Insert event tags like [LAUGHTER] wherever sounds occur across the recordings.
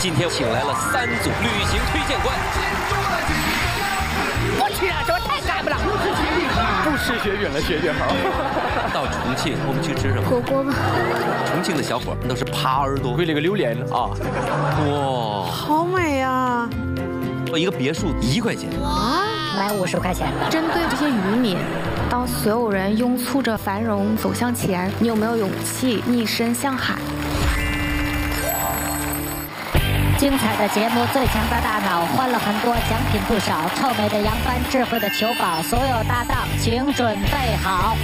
今天请来了三组旅行推荐官。我去啊，这太干不了。不吃雪饼了，雪饼。[LAUGHS] 到重庆，我们去吃什么？火锅吧。重庆的小伙都是耙耳朵，为了个榴莲啊！哇，好美啊！一个别墅一块钱。啊，买五十块钱的。针对这些渔民，当所有人拥簇着繁荣走向前，你有没有勇气逆身向海？精彩的节目，最强的大脑，欢乐很多，奖品不少，臭美的扬帆，智慧的球宝，所有搭档请准备好。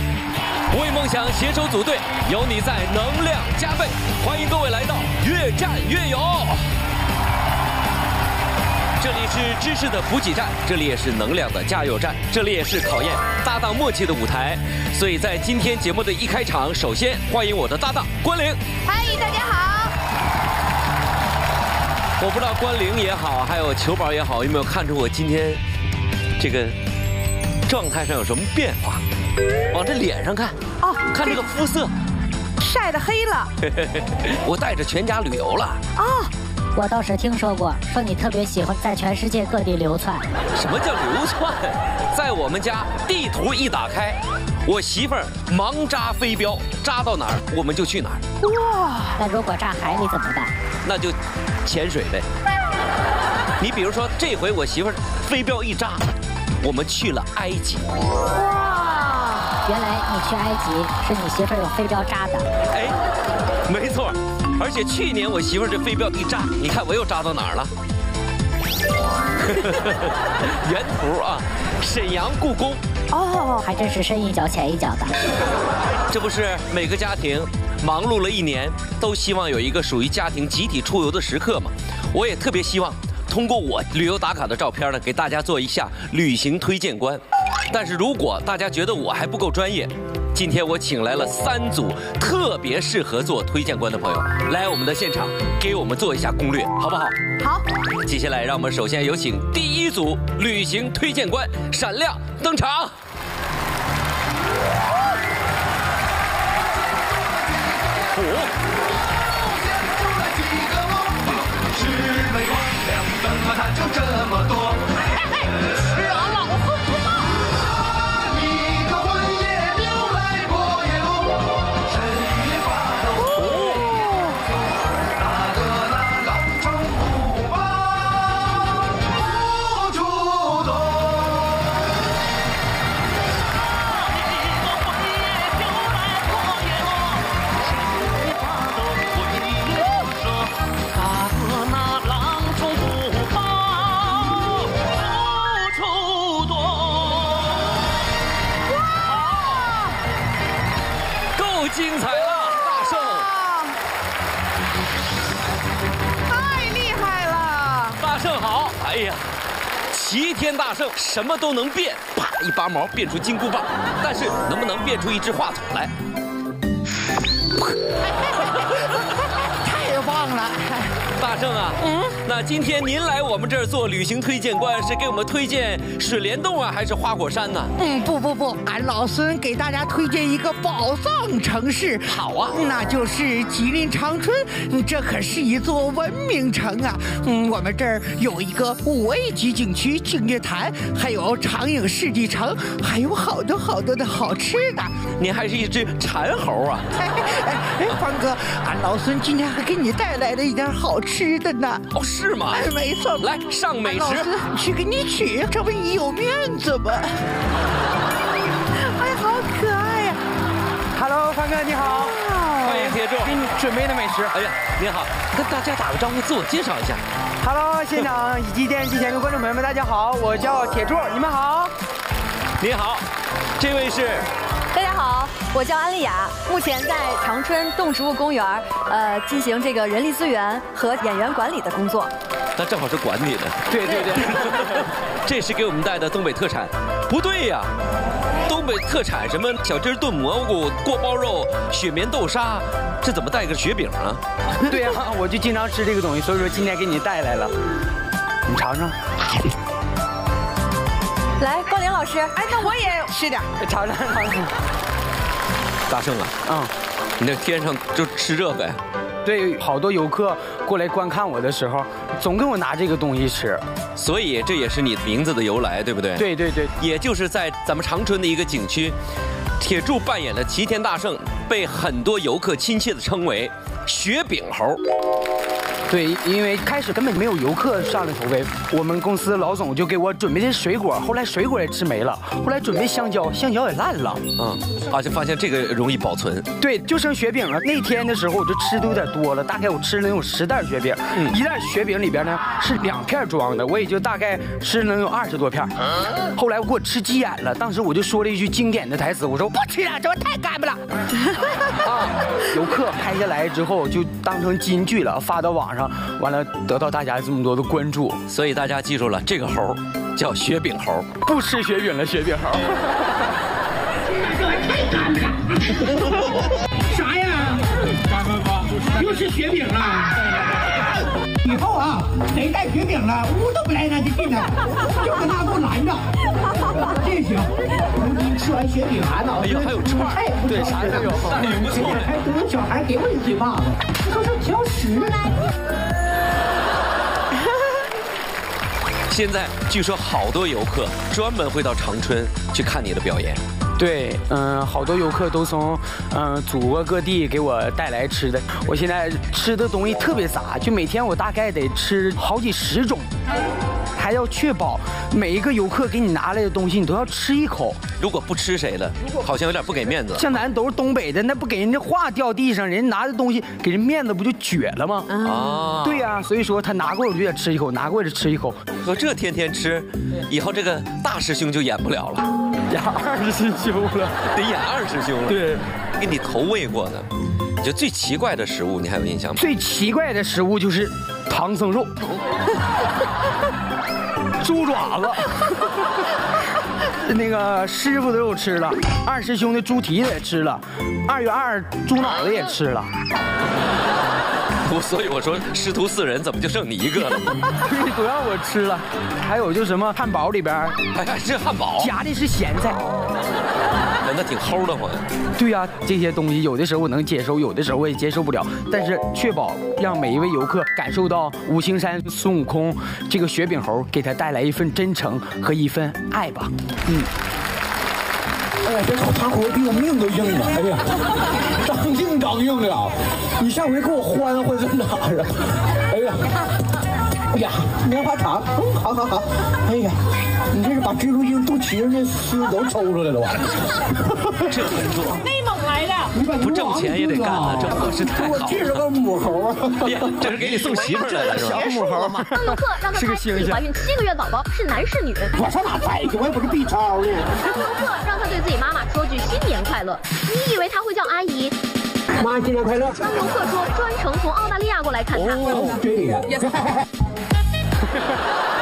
为梦想携手组队，有你在，能量加倍。欢迎各位来到越战越勇。这里是知识的补给站，这里也是能量的加油站，这里也是考验搭档默契的舞台。所以在今天节目的一开场，首先欢迎我的搭档关凌。嗨，大家好。我不知道关凌也好，还有球宝也好，有没有看出我今天这个状态上有什么变化？往这脸上看，哦，看这个肤色，晒得黑了。[LAUGHS] 我带着全家旅游了。哦，我倒是听说过，说你特别喜欢在全世界各地流窜。什么叫流窜？在我们家地图一打开，我媳妇儿盲扎飞镖，扎到哪儿我们就去哪儿。哇！那如果扎海里怎么办？那就潜水呗。你比如说，这回我媳妇儿飞镖一扎，我们去了埃及。哇！原来你去埃及是你媳妇儿用飞镖扎的。哎，没错。而且去年我媳妇儿这飞镖一扎，你看我又扎到哪儿了？[LAUGHS] 原图啊，沈阳故宫。哦，还真是深一脚浅一脚的。这不是每个家庭忙碌了一年，都希望有一个属于家庭集体出游的时刻嘛？我也特别希望通过我旅游打卡的照片呢，给大家做一下旅行推荐官。但是如果大家觉得我还不够专业，今天我请来了三组特别适合做推荐官的朋友来我们的现场，给我们做一下攻略，好不好？好。接下来让我们首先有请第一组旅行推荐官闪亮登场。天大圣什么都能变，啪一拔毛变出金箍棒，但是能不能变出一只话筒来？[LAUGHS] 太棒了！大圣啊，嗯，那今天您来我们这儿做旅行推荐官，是给我们推荐水帘洞啊，还是花果山呢？嗯，不不不，俺老孙给大家推荐一个宝藏城市。好啊，那就是吉林长春，这可是一座文明城啊。嗯，我们这儿有一个五 A 级景区净月潭，还有长影世纪城，还有好多好多的好吃的。您还是一只馋猴啊！哎哎，方哥，俺老孙今天还给你带来了一点好吃。的呢？哦，是吗？哎，没错。来上美食，去给你取，这不你有面子吗？哎，好可爱呀！Hello，范哥你好，欢迎铁柱，给你准备的美食。哎呀，您好，跟大家打个招呼，自我介绍一下。Hello，现场以及电视机前的观众朋友们，大家好，我叫铁柱，你们好。你好，这位是。我叫安丽雅，目前在长春动植物公园呃，进行这个人力资源和演员管理的工作。那正好是管理的。对对对，[LAUGHS] 这是给我们带的东北特产。不对呀，东北特产什么小鸡炖蘑菇、锅包肉、雪棉豆沙，这怎么带个雪饼啊？[LAUGHS] 对呀，我就经常吃这个东西，所以说今天给你带来了，你尝尝。来，高林老师，哎，那我也吃点，尝尝尝尝。大圣啊，嗯，你那天上就吃这个呀？对，好多游客过来观看我的时候，总给我拿这个东西吃。所以这也是你名字的由来，对不对？对对对，也就是在咱们长春的一个景区，铁柱扮演的齐天大圣，被很多游客亲切的称为“雪饼猴”。对，因为开始根本没有游客上来投喂，我们公司老总就给我准备的水果，后来水果也吃没了，后来准备香蕉，香蕉也烂了，嗯，啊，就发现这个容易保存。对，就剩雪饼了。那天的时候我就吃的有点多了，大概我吃了能有十袋雪饼，一袋雪饼里边呢是两片装的，我也就大概吃了能有二十多片。后来我给我吃急眼了，当时我就说了一句经典的台词，我说不吃了，这玩意太干巴了。[LAUGHS] 啊，游客拍下来之后就当成金句了，发到网上。完了，得到大家这么多的关注，所以大家记住了，这个猴叫雪饼猴，不吃雪饼了，雪饼猴。[LAUGHS] 啥呀？又是雪饼了。以后啊，谁带雪饼了，屋都不来让他进来，就搁那给我拦着。这行，如今吃完雪饼还脑子，哎呦，还有串儿，对，啥都有。那也不错嘞。还得小孩给我一嘴巴子，说是挑食。现在据说好多游客专门会到长春去看你的表演。对，嗯，好多游客都从嗯祖国各地给我带来吃的。我现在吃的东西特别杂，就每天我大概得吃好几十种，还要确保每一个游客给你拿来的东西你都要吃一口。如果不吃谁的，好像有点不给面子。像咱都是东北的，那不给人家话掉地上，人家拿的东西给人面子不就绝了吗？啊，对呀，所以说他拿过来我就得吃一口，拿过来就吃一口。说这天天吃，以后这个大师兄就演不了了，演 [LAUGHS] 二师兄了，得演二师兄了。对，给你投喂过的，你觉得最奇怪的食物，你还有印象吗？最奇怪的食物就是唐僧肉、[LAUGHS] 猪爪子。[LAUGHS] 那个师傅的肉吃了，二师兄的猪蹄子也吃了，二月二猪脑子也吃了。我 [LAUGHS] 所以我说师徒四人怎么就剩你一个了？对，都让我吃了。还有就什么汉堡里边，哎呀，这汉堡夹的是咸菜，那挺齁的慌。对呀，这些东西有的时候我能接受，有的时候我也接受不了。但是确保让每一位游客感受到五行山孙悟空这个雪饼猴给他带来一份真诚和一份爱吧。嗯。哎呀，这烤茶壶比我命都硬啊！哎呀，刚硬刚硬的啊！你下回给我欢欢在哪儿啊？哎呀，哎呀，棉花糖，嗯，好好好。哎呀，你这是把蜘蛛精肚脐上那丝都抽出来了吧？这工作 [LAUGHS] 内不挣钱也得干啊！这伙食太好。这是个母猴啊！哎呀，这是给你送媳妇来了是吧？小母猴嘛，让游客让他猜自己怀孕七个月宝宝是男是女。我上哪猜去？我也不是 B 超的。游客让他对自己妈妈说句新年快乐，你以为他会叫阿姨？妈，新年快乐！当游客说专程从澳大利亚过来看他。哦，对呀。[LAUGHS]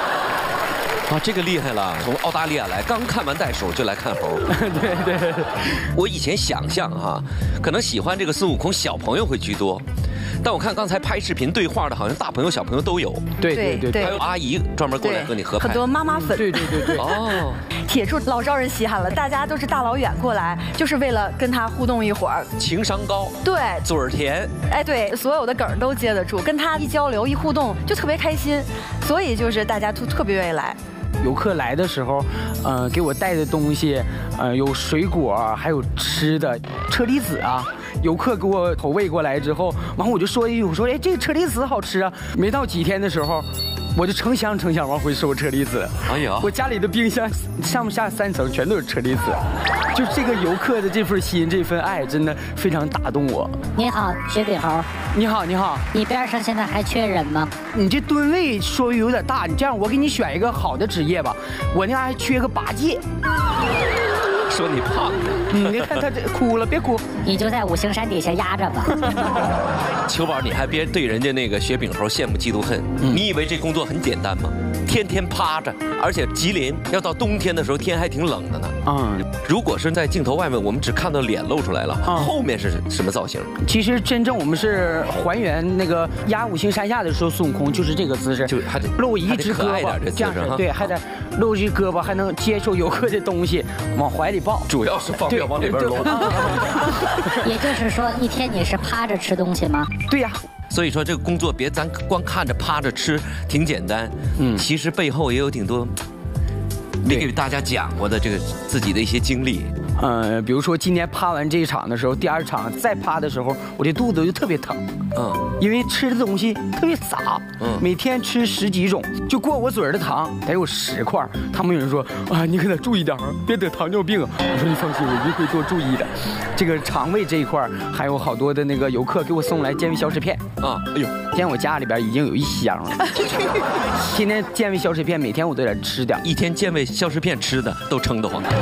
啊，这个厉害了！从澳大利亚来，刚看完袋鼠就来看猴。[LAUGHS] 对对。我以前想象哈，可能喜欢这个孙悟空小朋友会居多，但我看刚才拍视频对话的，好像大朋友小朋友都有。对对对对。还有阿姨专门过来和你合拍。很多妈妈粉。对对对对。哦。铁柱老招人稀罕了，大家都是大老远过来，就是为了跟他互动一会儿。情商高。对。嘴儿甜。哎，对，所有的梗都接得住，跟他一交流一互动就特别开心，所以就是大家都特别愿意来。游客来的时候，呃，给我带的东西，呃，有水果，还有吃的，车厘子啊。游客给我投喂过来之后，完后我就说一句，我说，哎，这个车厘子好吃啊。没到几天的时候，我就成箱成箱往回收车厘子。哎呀，我家里的冰箱上下三层全都是车厘子。就这个游客的这份心，这份爱，真的非常打动我。你好，雪饼猴。你好，你好。你边上现在还缺人吗？你这吨位稍微有点大，你这样我给你选一个好的职业吧。我那还缺个八戒。说你胖，你看他这哭了，别哭，你就在五行山底下压着吧。[LAUGHS] 秋宝，你还别对人家那个雪饼猴羡慕嫉妒恨。你以为这工作很简单吗？天天趴着，而且吉林要到冬天的时候天还挺冷的呢。嗯，如果是在镜头外面，我们只看到脸露出来了，后面是什么造型？其实真正我们是还原那个压五行山下的时候，孙悟空就是这个姿势，就还得露一只胳膊，这样对，还得露一胳膊，还能接受游客的东西，往怀里抱。主要是方便往里边搂。[LAUGHS] 也就是说，一天你是趴着吃东西吗？对呀。所以说这个工作别咱光看着趴着吃挺简单，嗯，其实背后也有挺多没给大家讲过的这个自己的一些经历。呃，比如说今天趴完这一场的时候，第二场再趴的时候，我的肚子就特别疼，嗯，因为吃的东西特别杂，嗯，每天吃十几种，就过我嘴的糖得有十块。他们有人说啊，你可得注意点，别得糖尿病。我说你放心，我一定会多注意的。[LAUGHS] 这个肠胃这一块，还有好多的那个游客给我送来健胃消食片啊，哎呦，今天我家里边已经有一箱了。[LAUGHS] 天天健胃消食片，每天我都得吃点，一天健胃消食片吃的都撑得慌。[LAUGHS]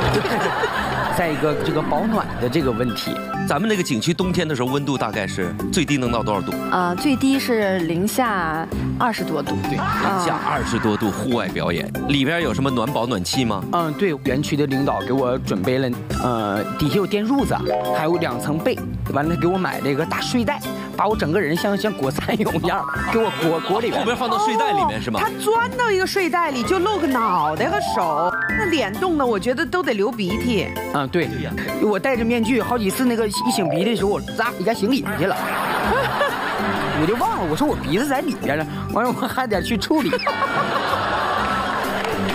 再一个，这个保暖的这个问题，咱们那个景区冬天的时候温度大概是最低能到多少度？啊，最低是零下二十多度。对，零下二十多度户外表演，里边有什么暖宝暖气吗？嗯，对，园区的领导给我准备了，呃，底下有电褥子，还有两层被，完了给我买了一个大睡袋，把我整个人像像裹蚕蛹一样，给我裹裹里边，后面放到睡袋里面是吗？他钻到一个睡袋里就露个脑袋和手，那脸冻的我觉得都得流鼻涕。嗯，对，我戴着面具，好几次那个一擤鼻涕的时候，我扎回家行李去了，[LAUGHS] 我就忘了，我说我鼻子在里边呢，完了我还得去处理。[LAUGHS]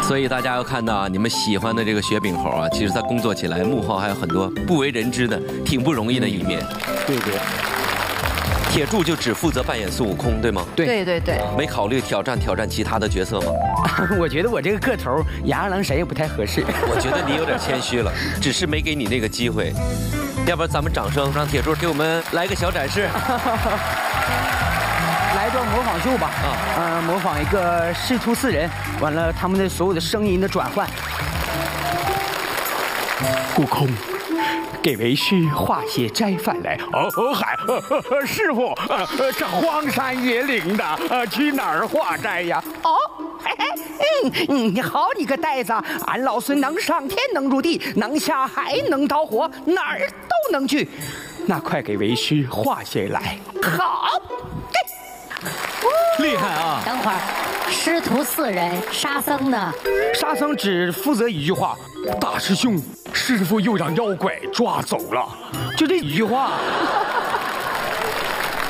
所以大家要看到啊，你们喜欢的这个雪饼猴啊，其实他工作起来幕后还有很多不为人知的、挺不容易的一面。对对。铁柱就只负责扮演孙悟空，对吗？对对对对。没考虑挑战挑战其他的角色吗？[LAUGHS] 我觉得我这个个头，杨二郎谁也不太合适。[LAUGHS] 我觉得你有点谦虚了，只是没给你那个机会。要不然咱们掌声让铁柱给我们来个小展示。[LAUGHS] 来一段模仿秀吧。啊，嗯，模仿一个师徒四人，完了他们的所有的声音的转换。悟空。给为师化些斋饭来。哦嗨，师傅，这荒山野岭的，去哪儿化斋呀？哦，嘿嘿，嗯，你好你个呆子，俺老孙能上天能入地，能下海能着火，哪儿都能去。那快给为师化些来。好，厉害啊！等会儿，师徒四人，沙僧呢？沙僧只负责一句话：大师兄。师傅又让妖怪抓走了，就这一句话。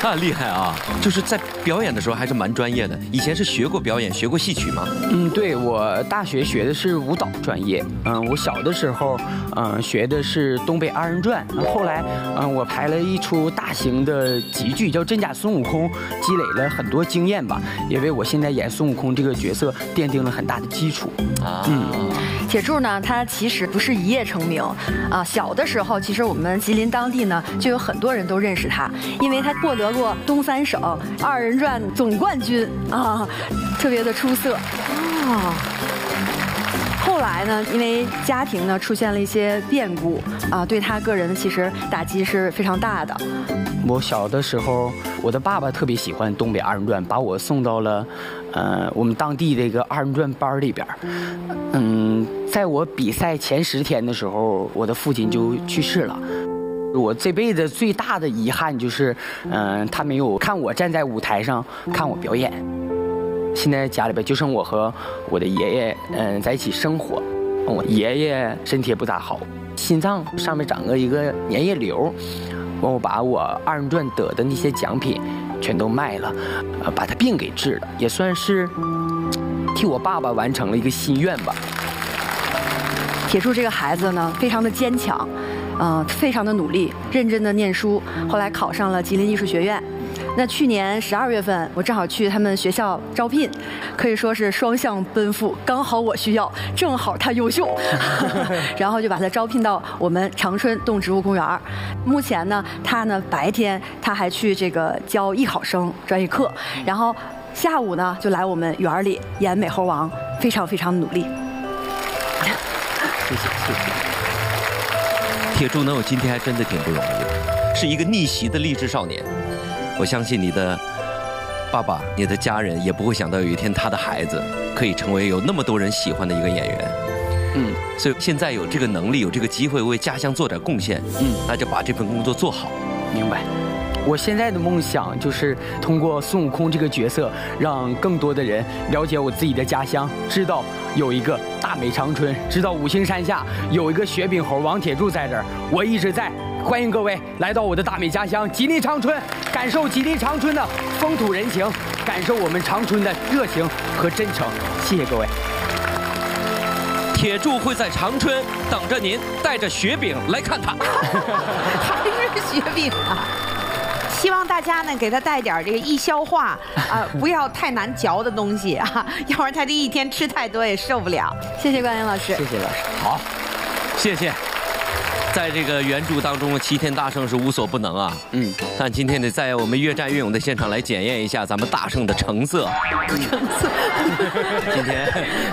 他很厉害啊，就是在表演的时候还是蛮专业的。以前是学过表演，学过戏曲吗？嗯，对我大学学的是舞蹈专业。嗯，我小的时候，嗯，学的是东北二人转。后来，嗯，我排了一出大型的集剧，叫《真假孙悟空》，积累了很多经验吧，也为我现在演孙悟空这个角色奠定了很大的基础。啊，嗯，铁柱呢，他其实不是一夜成名啊。小的时候，其实我们吉林当地呢，就有很多人都认识他，因为他获得。过东三省二人转总冠军啊，特别的出色啊。后来呢，因为家庭呢出现了一些变故啊，对他个人其实打击是非常大的。我小的时候，我的爸爸特别喜欢东北二人转，把我送到了呃我们当地的一个二人转班里边。嗯，在我比赛前十天的时候，我的父亲就去世了。我这辈子最大的遗憾就是，嗯，他没有看我站在舞台上看我表演。现在家里边就剩我和我的爷爷，嗯，在一起生活。我爷爷身体也不咋好，心脏上面长个一个粘液瘤。完，我把我二人转得的那些奖品全都卖了，呃，把他病给治了，也算是替我爸爸完成了一个心愿吧。铁柱这个孩子呢，非常的坚强。嗯，非常的努力，认真的念书，后来考上了吉林艺术学院。那去年十二月份，我正好去他们学校招聘，可以说是双向奔赴，刚好我需要，正好他优秀 [LAUGHS] [LAUGHS] 然后就把他招聘到我们长春动植物公园。目前呢，他呢白天他还去这个教艺考生专业课，然后下午呢就来我们园里演美猴王，非常非常努力。谢谢谢谢。铁柱能有今天还真的挺不容易，是一个逆袭的励志少年。我相信你的爸爸、你的家人也不会想到有一天他的孩子可以成为有那么多人喜欢的一个演员。嗯，所以现在有这个能力、有这个机会为家乡做点贡献，嗯，那就把这份工作做好。明白。我现在的梦想就是通过孙悟空这个角色，让更多的人了解我自己的家乡，知道有一个大美长春，知道五行山下有一个雪饼猴王铁柱在这儿，我一直在。欢迎各位来到我的大美家乡吉林长春，感受吉林长春的风土人情，感受我们长春的热情和真诚。谢谢各位。铁柱会在长春等着您，带着雪饼来看他。[LAUGHS] 还是雪饼啊！希望大家呢给他带点这个易消化啊，[LAUGHS] 不要太难嚼的东西啊，[LAUGHS] 要不然他这一天吃太多也受不了。谢谢关云老师，谢谢老师。好，谢谢。在这个原著当中，齐天大圣是无所不能啊。嗯，但今天得在我们越战越勇的现场来检验一下咱们大圣的成色。成色。今天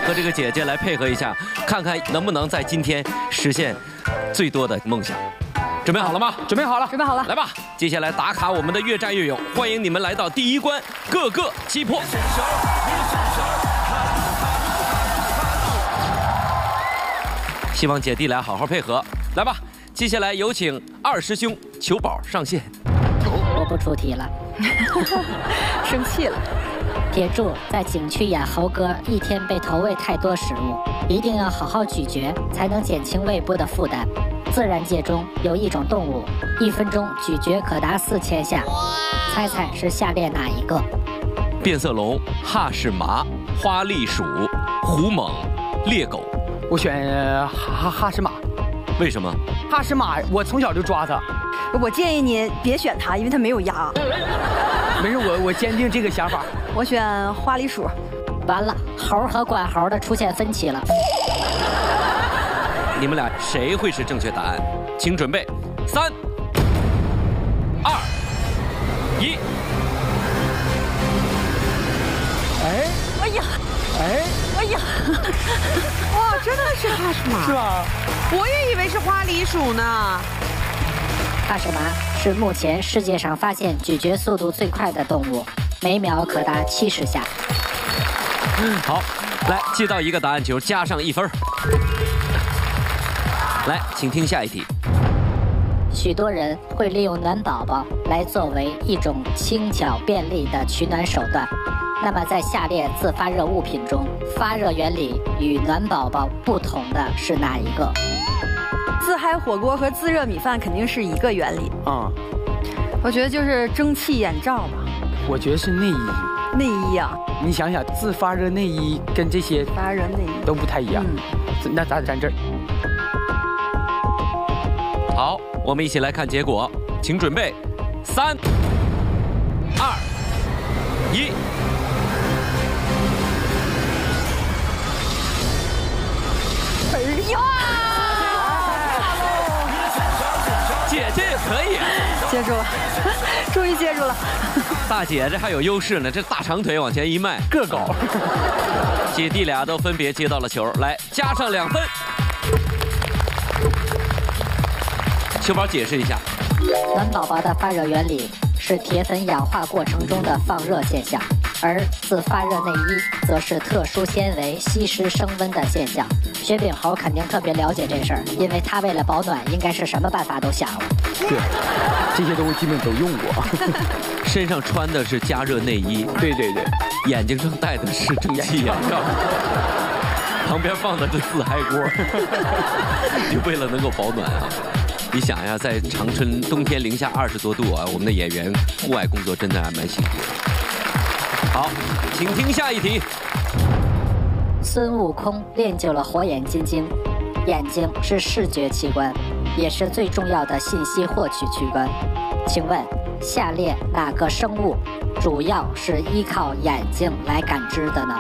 和这个姐姐来配合一下，看看能不能在今天实现最多的梦想。准备好了吗？准备好了，准备好了。来吧，接下来打卡我们的越战越勇，欢迎你们来到第一关，各个击破。希望姐弟俩好好配合，来吧。接下来有请二师兄裘宝上线。我不出题了，[LAUGHS] 生气了。铁柱在景区演猴哥，一天被投喂太多食物，一定要好好咀嚼，才能减轻胃部的负担。自然界中有一种动物，一分钟咀嚼可达四千下，猜猜是下列哪一个？变色龙、哈士麻、花栗鼠、虎猛、猎狗。我选哈哈士马。为什么？哈士马，我从小就抓它。我建议你别选它，因为它没有牙。[LAUGHS] 没事，我我坚定这个想法。我选花栗鼠。完了，猴和管猴的出现分歧了。[LAUGHS] 你们俩谁会是正确答案？请准备，三、二、一。哎，哎呀，哎，哎呀，[LAUGHS] 哇，真的是哈士马，是吧？我也以为是花栗鼠呢。哈士麻是目前世界上发现咀嚼速度最快的动物，每秒可达七十下。好，来接到一个答案球，加上一分。来，请听下一题。许多人会利用暖宝宝来作为一种轻巧便利的取暖手段。那么，在下列自发热物品中，发热原理与暖宝宝不同的是哪一个？自嗨火锅和自热米饭肯定是一个原理啊。我觉得就是蒸汽眼罩吧。我觉得是内衣。内衣啊？你想想，自发热内衣跟这些发热内衣都不太一样。那咱站这儿。好，我们一起来看结果，请准备，三、二、一。姐姐也可以，接住了，[LAUGHS] 终于接住了。大姐这还有优势呢，这大长腿往前一迈，个高。[LAUGHS] 姐弟俩都分别接到了球，来加上两分。秋宝解释一下，暖宝宝的发热原理是铁粉氧化过程中的放热现象。而自发热内衣则是特殊纤维吸湿升温的现象。雪饼猴肯定特别了解这事儿，因为他为了保暖，应该是什么办法都想了。对，这些东西基本都用过。身上穿的是加热内衣，对对对，眼睛上戴的是蒸汽眼罩，旁边放的是自嗨锅，[LAUGHS] 就为了能够保暖啊。你想呀，在长春冬天零下二十多度啊，我们的演员户外工作真的还蛮辛苦。好，请听下一题。孙悟空练就了火眼金睛，眼睛是视觉器官，也是最重要的信息获取器官。请问，下列哪个生物主要是依靠眼睛来感知的呢？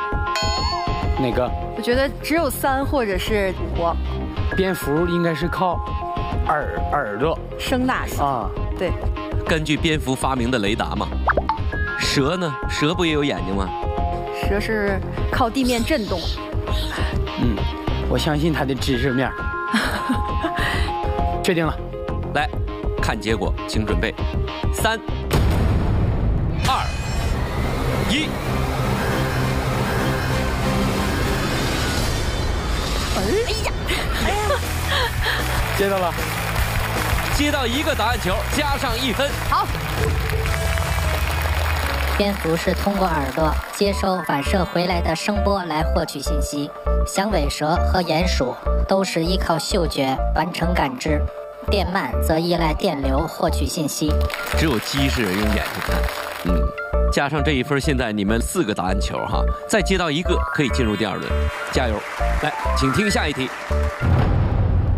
哪个？我觉得只有三或者是五。蝙蝠应该是靠耳耳朵声呐啊，对。根据蝙蝠发明的雷达嘛。蛇呢？蛇不也有眼睛吗？蛇是靠地面震动。嗯，我相信它的知识面。[LAUGHS] 确定了，来看结果，请准备，三、二、一。哎呀！哎呀！接到了，接到一个答案球，加上一分。好。蝙蝠是通过耳朵接收反射回来的声波来获取信息，响尾蛇和鼹鼠都是依靠嗅觉完成感知，电鳗则依赖电流获取信息。只有鸡是用眼睛看。嗯，加上这一分，现在你们四个答案球哈，再接到一个可以进入第二轮，加油！来，请听下一题。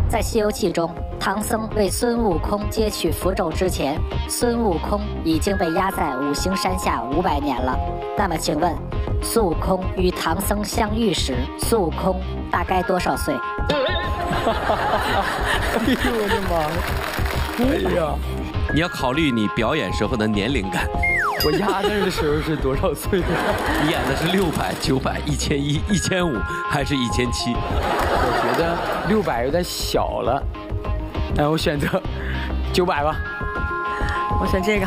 在《西游记》中，唐僧为孙悟空接取符咒之前，孙悟空已经被压在五行山下五百年了。那么，请问，孙悟空与唐僧相遇时，孙悟空大概多少岁？[LAUGHS] 哎呦我的妈！哎呀，你要考虑你表演时候的年龄感。我压那儿的时候是多少岁？你演的是六百、九百、一千一、一千五，还是一千七？我觉得六百有点小了，哎我选择九百吧。我选这个。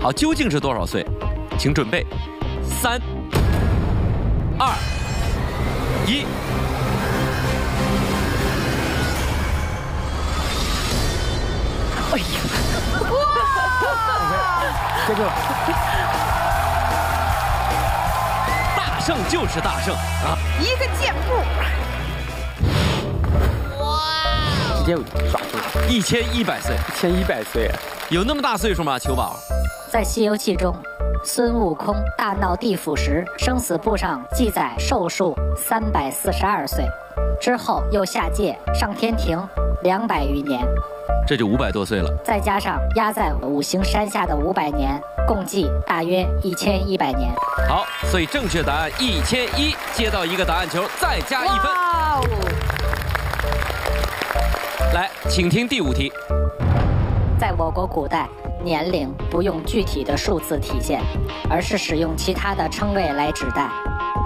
好，究竟是多少岁？请准备，三、二、一。哇！接住了。大圣就是大圣啊！一个箭步，直接抓住了。一千一百岁，一千一百岁，有那么大岁数吗？秋宝，在《西游记》中，孙悟空大闹地府时，生死簿上记载寿数三百四十二岁，之后又下界上天庭两百余年，这就五百多岁了。再加上压在五行山下的五百年，共计大约一千一百年。好，所以正确答案一千一，接到一个答案球，再加一分。哇哦！来，请听第五题。在我国古代，年龄不用具体的数字体现，而是使用其他的称谓来指代，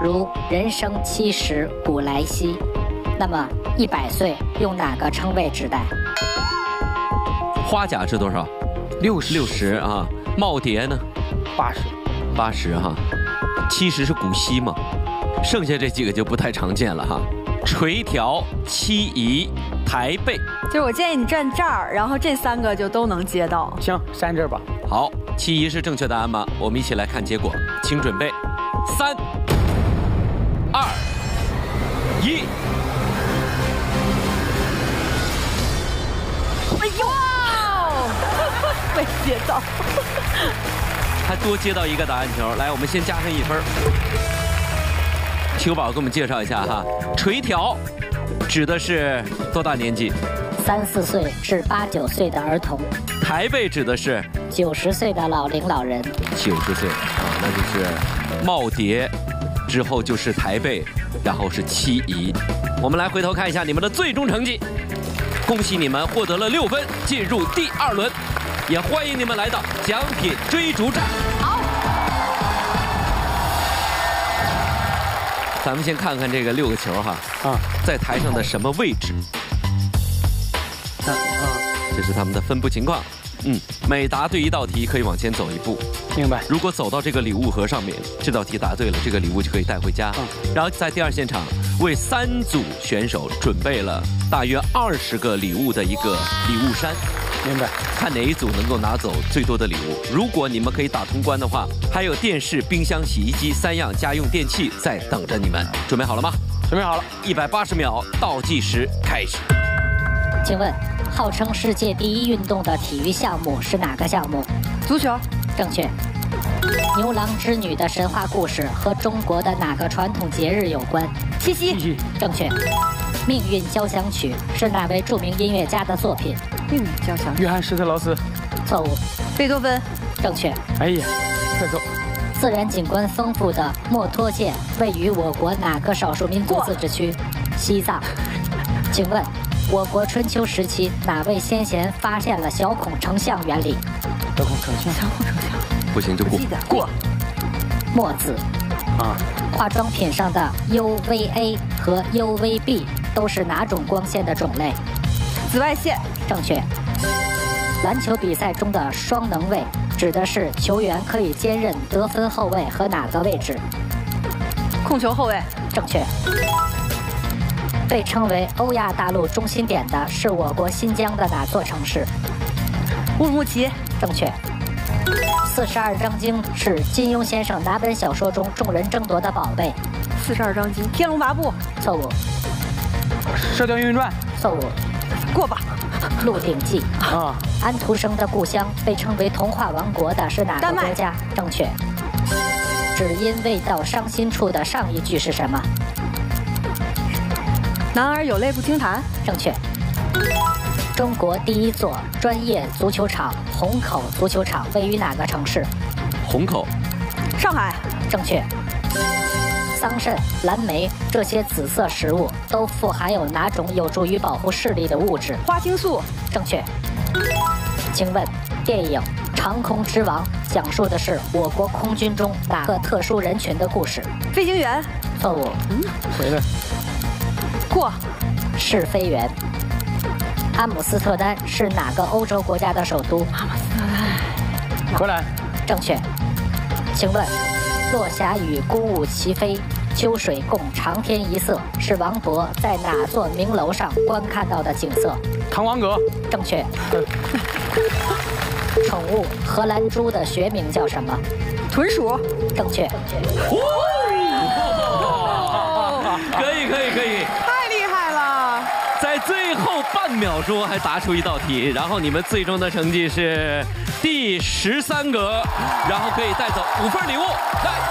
如人生七十古来稀。那么一百岁用哪个称谓指代？花甲是多少？六十六十啊。耄耋呢？八十，八十哈。七十是古稀嘛？剩下这几个就不太常见了哈。垂髫、七夷、台背。就是我建议你站这儿，然后这三个就都能接到。行，站这儿吧。好，七一是正确答案吗？我们一起来看结果，请准备，三、二、一。哎呦！没接到，还多接到一个答案球。来，我们先加上一分。秋宝给我们介绍一下哈，垂髫指的是多大年纪？三四岁至八九岁的儿童。台背指的是九十岁的老龄老人。九十岁啊，那就是耄耋，之后就是台背，然后是七姨。我们来回头看一下你们的最终成绩，恭喜你们获得了六分，进入第二轮，也欢迎你们来到奖品追逐战。咱们先看看这个六个球哈，啊，在台上的什么位置？啊啊，这是他们的分布情况。嗯，每答对一道题可以往前走一步。明白。如果走到这个礼物盒上面，这道题答对了，这个礼物就可以带回家。嗯然后在第二现场为三组选手准备了大约二十个礼物的一个礼物山，明白。看哪一组能够拿走最多的礼物。如果你们可以打通关的话，还有电视、冰箱、洗衣机三样家用电器在等着你们。准备好了吗？准备好了。一百八十秒倒计时开始。请问，号称世界第一运动的体育项目是哪个项目？足球。正确。牛郎织女的神话故事和中国的哪个传统节日有关？七夕。正确。命运交响曲是哪位著名音乐家的作品？命运交响曲。约翰施特劳斯。错误。贝多芬。正确。哎呀，快走。自然景观丰富的墨脱县位于我国哪个少数民族自治区？西藏。[LAUGHS] 请问，我国春秋时期哪位先贤发现了小孔成像原理？小孔成像。小孔成像。不行就过。过。墨子。啊。化妆品上的 UVA 和 UVB 都是哪种光线的种类？紫外线。正确。篮球比赛中的双能卫指的是球员可以兼任得分后卫和哪个位置？控球后卫。正确。被称为欧亚大陆中心点的是我国新疆的哪座城市？乌鲁木齐。正确。四十二章经是金庸先生哪本小说中众人争夺的宝贝？四十二章经，《天龙八部》错误，《射雕英雄传错误，过吧。《鹿鼎记》。》啊，安徒生的故乡被称为童话王国的是哪个国家？正确。只因未到伤心处的上一句是什么？男儿有泪不轻弹，正确。中国第一座专业足球场虹口足球场位于哪个城市？虹口、上海正确。桑葚、蓝莓这些紫色食物都富含有哪种有助于保护视力的物质？花青素，正确。请问，电影《长空之王》讲述的是我国空军中哪个特殊人群的故事？飞行员错误，嗯回来。过，是飞员。阿姆斯特丹是哪个欧洲国家的首都？阿姆斯特丹回来。正确。请问，落霞与孤鹜齐飞，秋水共长天一色是王勃在哪座名楼上观看到的景色？滕王阁。正确。宠物荷兰猪的学名叫什么？豚鼠，正确。[LAUGHS] 可以可以可以，太厉害了！在最后半秒钟还答出一道题，然后你们最终的成绩是第十三格，然后可以带走五份礼物，来，耶！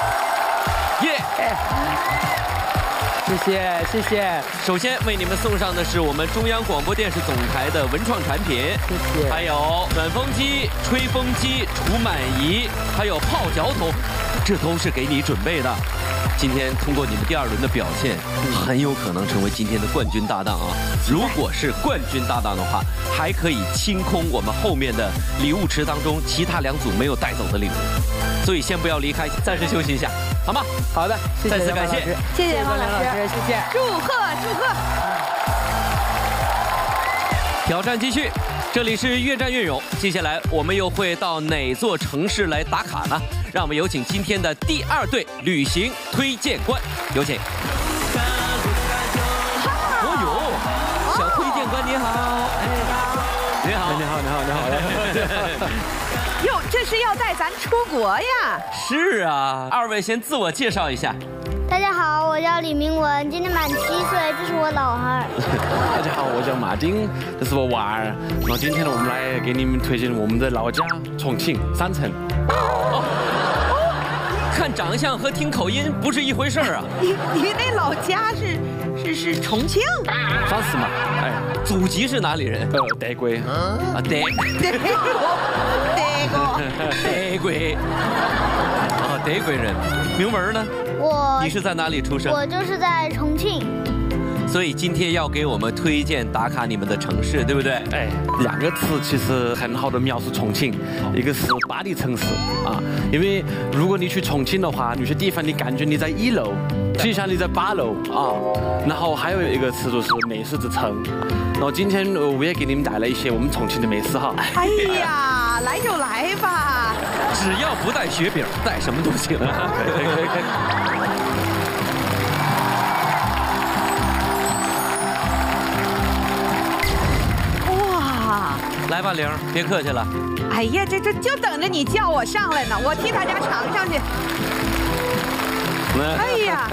谢谢谢谢首先为你们送上的是我们中央广播电视总台的文创产品，谢谢还有暖风机、吹风机、除螨仪，还有泡脚桶，这都是给你准备的。今天通过你们第二轮的表现，很有可能成为今天的冠军搭档啊！如果是冠军搭档的话，还可以清空我们后面的礼物池当中其他两组没有带走的礼物。所以先不要离开，暂时休息一下，好吗？好的，谢谢再次感谢谢谢汪梁老师，老师，谢谢。祝贺祝贺！挑战继续，这里是越战越勇。接下来我们又会到哪座城市来打卡呢？让我们有请今天的第二队旅行推荐官，有请。这是要带咱出国呀？是啊，二位先自我介绍一下。大家好，我叫李明文，今年满七岁，这是我老汉儿。[LAUGHS] 大家好，我叫马丁，这是我娃儿。然后今天呢，我们来给你们推荐我们的老家重庆三城。看长相和听口音不是一回事儿啊。[LAUGHS] 你你那老家是是是重庆？上次嘛，哎，祖籍是哪里人？呃，德国。啊，德德国，德 [LAUGHS] 国。[LAUGHS] 德国。啊，德国人。明文呢？我你是在哪里出生？我就是在重庆。所以今天要给我们推荐打卡你们的城市，对不对？哎，两个词其实很好的描述重庆，一个是巴黎城市啊，因为如果你去重庆的话，有些地方你感觉你在一楼，就像你在八楼啊。然后还有一个词就是美食之城。然后今天呃我也给你们带来一些我们重庆的美食哈。哎呀，[LAUGHS] 来就来吧。只要不带雪饼，带什么都行。可以可以可以。哇，来吧，玲儿，别客气了。哎呀，这这就等着你叫我上来呢，我替大家尝尝去。哎呀，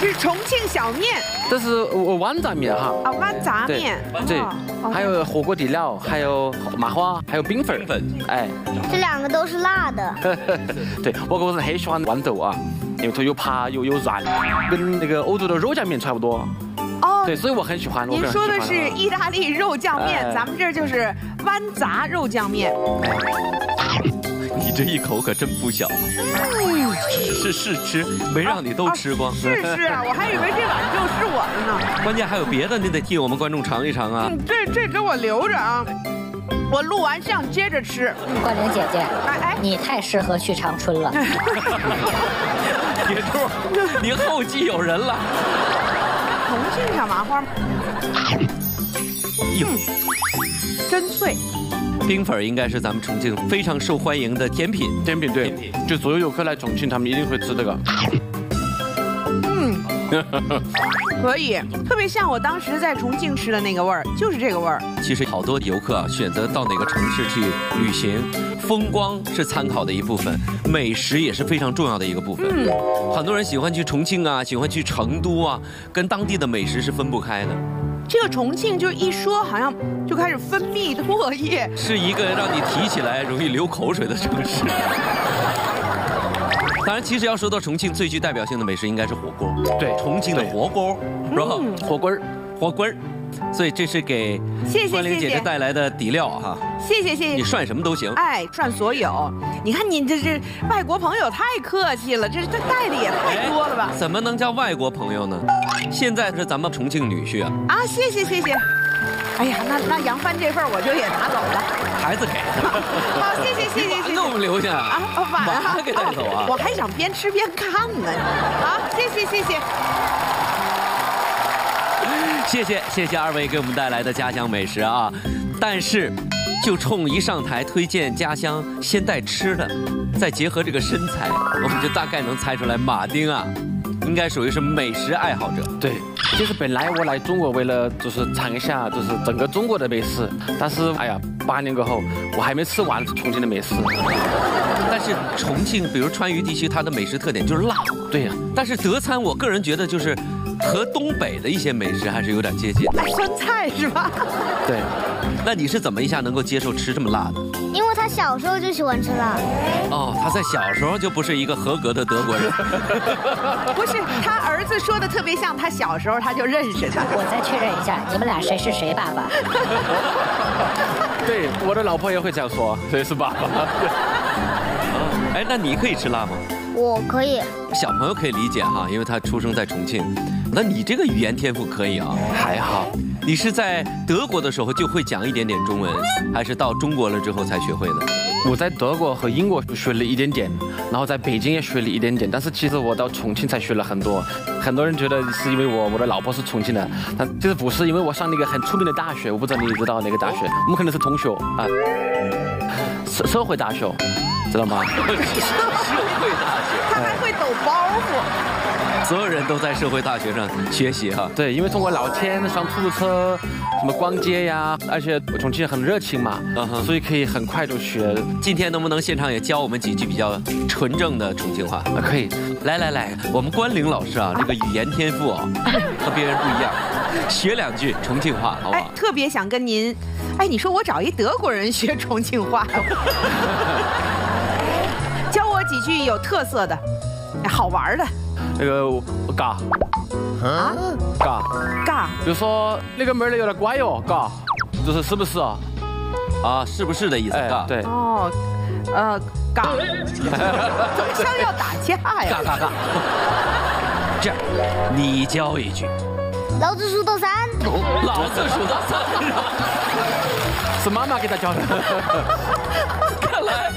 这 [LAUGHS] 是重庆小面这是我豌杂面哈。啊，豌杂面。对哦，还有火锅底料，还有麻花，还有冰粉儿。粉哎，这两个都是辣的。[LAUGHS] 对我个人很喜欢豌豆啊，因为它又爬又又软，跟那个欧洲的肉酱面差不多。哦对，所以我很喜欢。您说的是意大利肉酱面，哎咱们这就是豌杂肉酱面。你这一口可真不小，嗯，是是吃，没让你都吃光。是是啊，我还以为这碗就是我的呢。关键还有别的，你得替我们观众尝一尝啊。嗯，这这给我留着啊，我录完像接着吃。冠玲姐姐，哎哎，你太适合去长春了。[LAUGHS] 铁柱，您后继有人了。重庆小麻花，哟，真脆。冰粉儿应该是咱们重庆非常受欢迎的甜品。甜品对品，就所有游客来重庆，他们一定会吃这个。嗯，可以，特别像我当时在重庆吃的那个味儿，就是这个味儿。其实好多游客啊，选择到哪个城市去旅行，风光是参考的一部分，美食也是非常重要的一个部分。嗯很多人喜欢去重庆啊，喜欢去成都啊，跟当地的美食是分不开的，这个重庆就一说，好像就开始分泌唾液。是一个让你提起来容易流口水的城市。当然，其实要说到重庆最具代表性的美食，应该是火锅。对重庆的火锅，是吧？嗯火锅儿，火锅儿。所以这是给谢谢关玲姐姐带来的底料哈。谢谢谢谢。你涮什么都行。哎，涮所有。你看你这这外国朋友太客气了，这这带的也太多了吧？怎么能叫外国朋友呢？现在是咱们重庆女婿啊，啊，谢谢谢谢。哎呀，那那杨帆这份我就也拿走了。孩子给的。[LAUGHS] 好，谢谢谢谢谢谢。那我们留下啊，哦晚晚啊上给带走啊我还想边吃边看呢。好，谢谢谢谢。谢谢谢谢二位给我们带来的家乡美食啊！但是，就冲一上台推荐家乡，先带吃的，再结合这个身材，我们就大概能猜出来，马丁啊，应该属于是美食爱好者。对，其实本来我来中国为了就是尝一下就是整个中国的美食，但是哎呀，八年过后我还没吃完重庆的美食。但是重庆，比如川渝地区，它的美食特点就是辣。对呀、但是德餐，我个人觉得就是和东北的一些美食还是有点接近的。酸菜是吧？对。那你是怎么一下能够接受吃这么辣的？因为他小时候就喜欢吃辣。哦，他在小时候就不是一个合格的德国人。[LAUGHS] [LAUGHS] 不是，他儿子说的特别像他小时候他就认识他。我再确认一下，你们俩谁是谁爸爸？对，我的老婆也会这样说，谁是爸爸？[LAUGHS] 哎，那你可以吃辣吗？我可以，小朋友可以理解哈，因为他出生在重庆。那你这个语言天赋可以啊，还好。你是在德国的时候就会讲一点点中文，还是到中国了之后才学会的？我在德国和英国学了一点点，然后在北京也学了一点点，但是其实我到重庆才学了很多。很多人觉得是因为我我的老婆是重庆的，但其实不是，因为我上了一个很出名的大学，我不知道你知道哪个大学，我们可能是同学啊，社社会大学，知道吗？社会大学，他还会抖包袱。所有人都在社会大学上学习哈。对，因为通过聊天、上出租车、什么逛街呀，而且重庆很热情嘛，所以可以很快就学。今天能不能现场也教我们几句比较纯正的重庆话？啊，可以。来来来，我们关凌老师啊，这个语言天赋啊，[LAUGHS] 和别人不一样，学两句重庆话好不哎好？，特别想跟您，哎，你说我找一德国人学重庆话，[LAUGHS] 几句有特色的、哎好玩的那个嘎啊，嘎，嘎比如说那个妹儿有点乖哟，嘎，就是是不是啊？啊，是不是的意思？哎嘎，对，哦，呃，嘎，怎么像要打架呀？嘎嘎嘎。这样，你教一句。老子数到三。老子数到三，是妈妈给他教的。[LAUGHS] 看来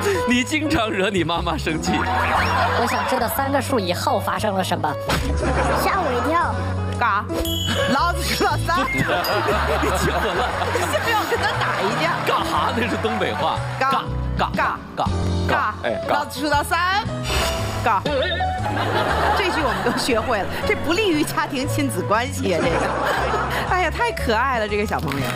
[LAUGHS] 你经常惹你妈妈生气。我想知道三个数以后发生了什么。吓我一跳。尬，[LAUGHS] 老子数到三。你怎么了？要不要跟他打一架？干哈？那是东北话。嘎嘎嘎嘎嘎，哎老子数到三，嘎。[LAUGHS] 这句我们都学会了，这不利于家庭亲子关系啊！这个，哎呀，太可爱了，这个小朋友。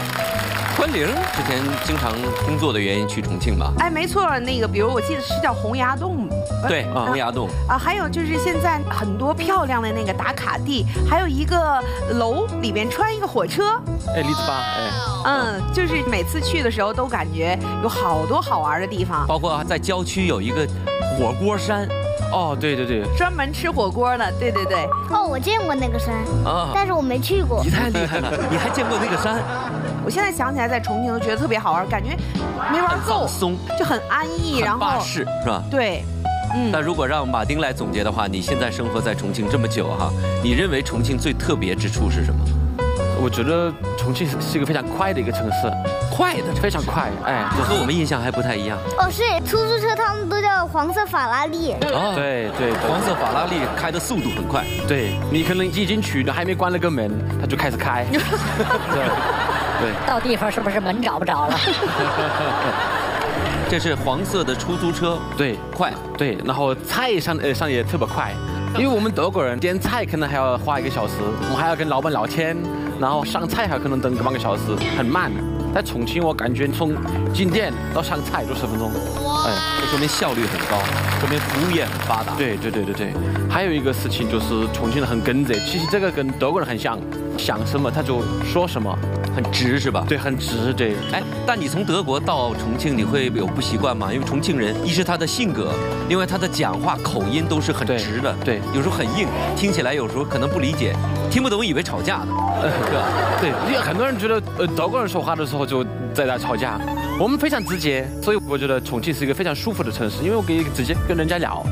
关玲之前经常工作的原因去重庆吧？哎，没错，那个，比如我记得是叫洪崖洞，对，洪崖洞。啊，还有就是现在很多漂亮的那个打卡地，还有一个楼里边穿一个火车，哎，李子吧，哎，嗯，就是每次去的时候都感觉有好多好玩的地方，包括在郊区有一个火锅山。哦，对对对，专门吃火锅的，对对对。哦，我见过那个山，啊但是我没去过。你太厉害了，你还见过那个山？我现在想起来，在重庆都觉得特别好玩，感觉没玩够，放松，就很安逸，然后很巴适，是吧？对，嗯。那如果让马丁来总结的话，你现在生活在重庆这么久哈，你认为重庆最特别之处是什么？我觉得重庆是是一个非常快的一个城市，快的非常快，哎，和我们印象还不太一样。哦，是出租车，他们都叫黄色法拉利。哦，对对对，黄色法拉利开的速度很快，对你可能已经取了还没关了个门，它就开始开，[LAUGHS] 对对。到地方是不是门找不着了？[LAUGHS] 这是黄色的出租车，对，快，对，然后菜上呃上也特别快，因为我们德国人点菜可能还要花一个小时，我们还要跟老板聊天，然后上菜还可能等个半个小时，很慢。在重庆，我感觉从进店到上菜就十分钟，哎，这说明效率很高，说明服务业很发达。对对对对对。还有一个事情就是重庆人很耿直，其实这个跟德国人很像，想什么他就说什么，很直是吧？对，很直。对。哎，但你从德国到重庆，你会有不习惯吗？因为重庆人一是他的性格，另外他的讲话口音都是很直的，对，有时候很硬，听起来有时候可能不理解，听不懂以为吵架呢，哥？对，因为很多人觉得呃德国人说话的时候就在那吵架，我们非常直接，所以我觉得重庆是一个非常舒服的城市，因为我可以直接跟人家聊，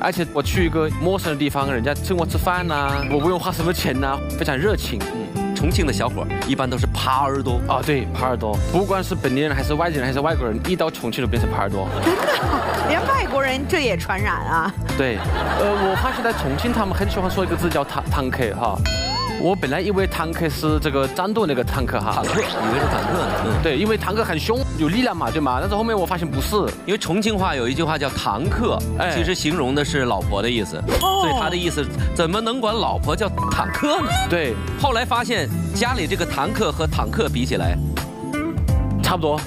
而且我去一个陌生的地方，人家请我吃饭呐，我不用花什么钱呐，非常热情。嗯，重庆的小伙一般都是耙耳朵啊，对，耙耳朵，不管是本地人还是外地人还是外国人，一到重庆就变成耙耳朵。真的，连外国人这也传染啊？对，呃，我发现在重庆他们很喜欢说一个字叫坦坦克哈。我本来以为坦克是这个战斗那个坦克哈，坦克以为是坦克呢。嗯，对，因为坦克很凶，有力量嘛，对吗？但是后面我发现不是，因为重庆话有一句话叫堂客，其实形容的是老婆的意思。所以他的意思怎么能管老婆叫坦克呢？对，后来发现家里这个坦克和坦克比起来，差不多，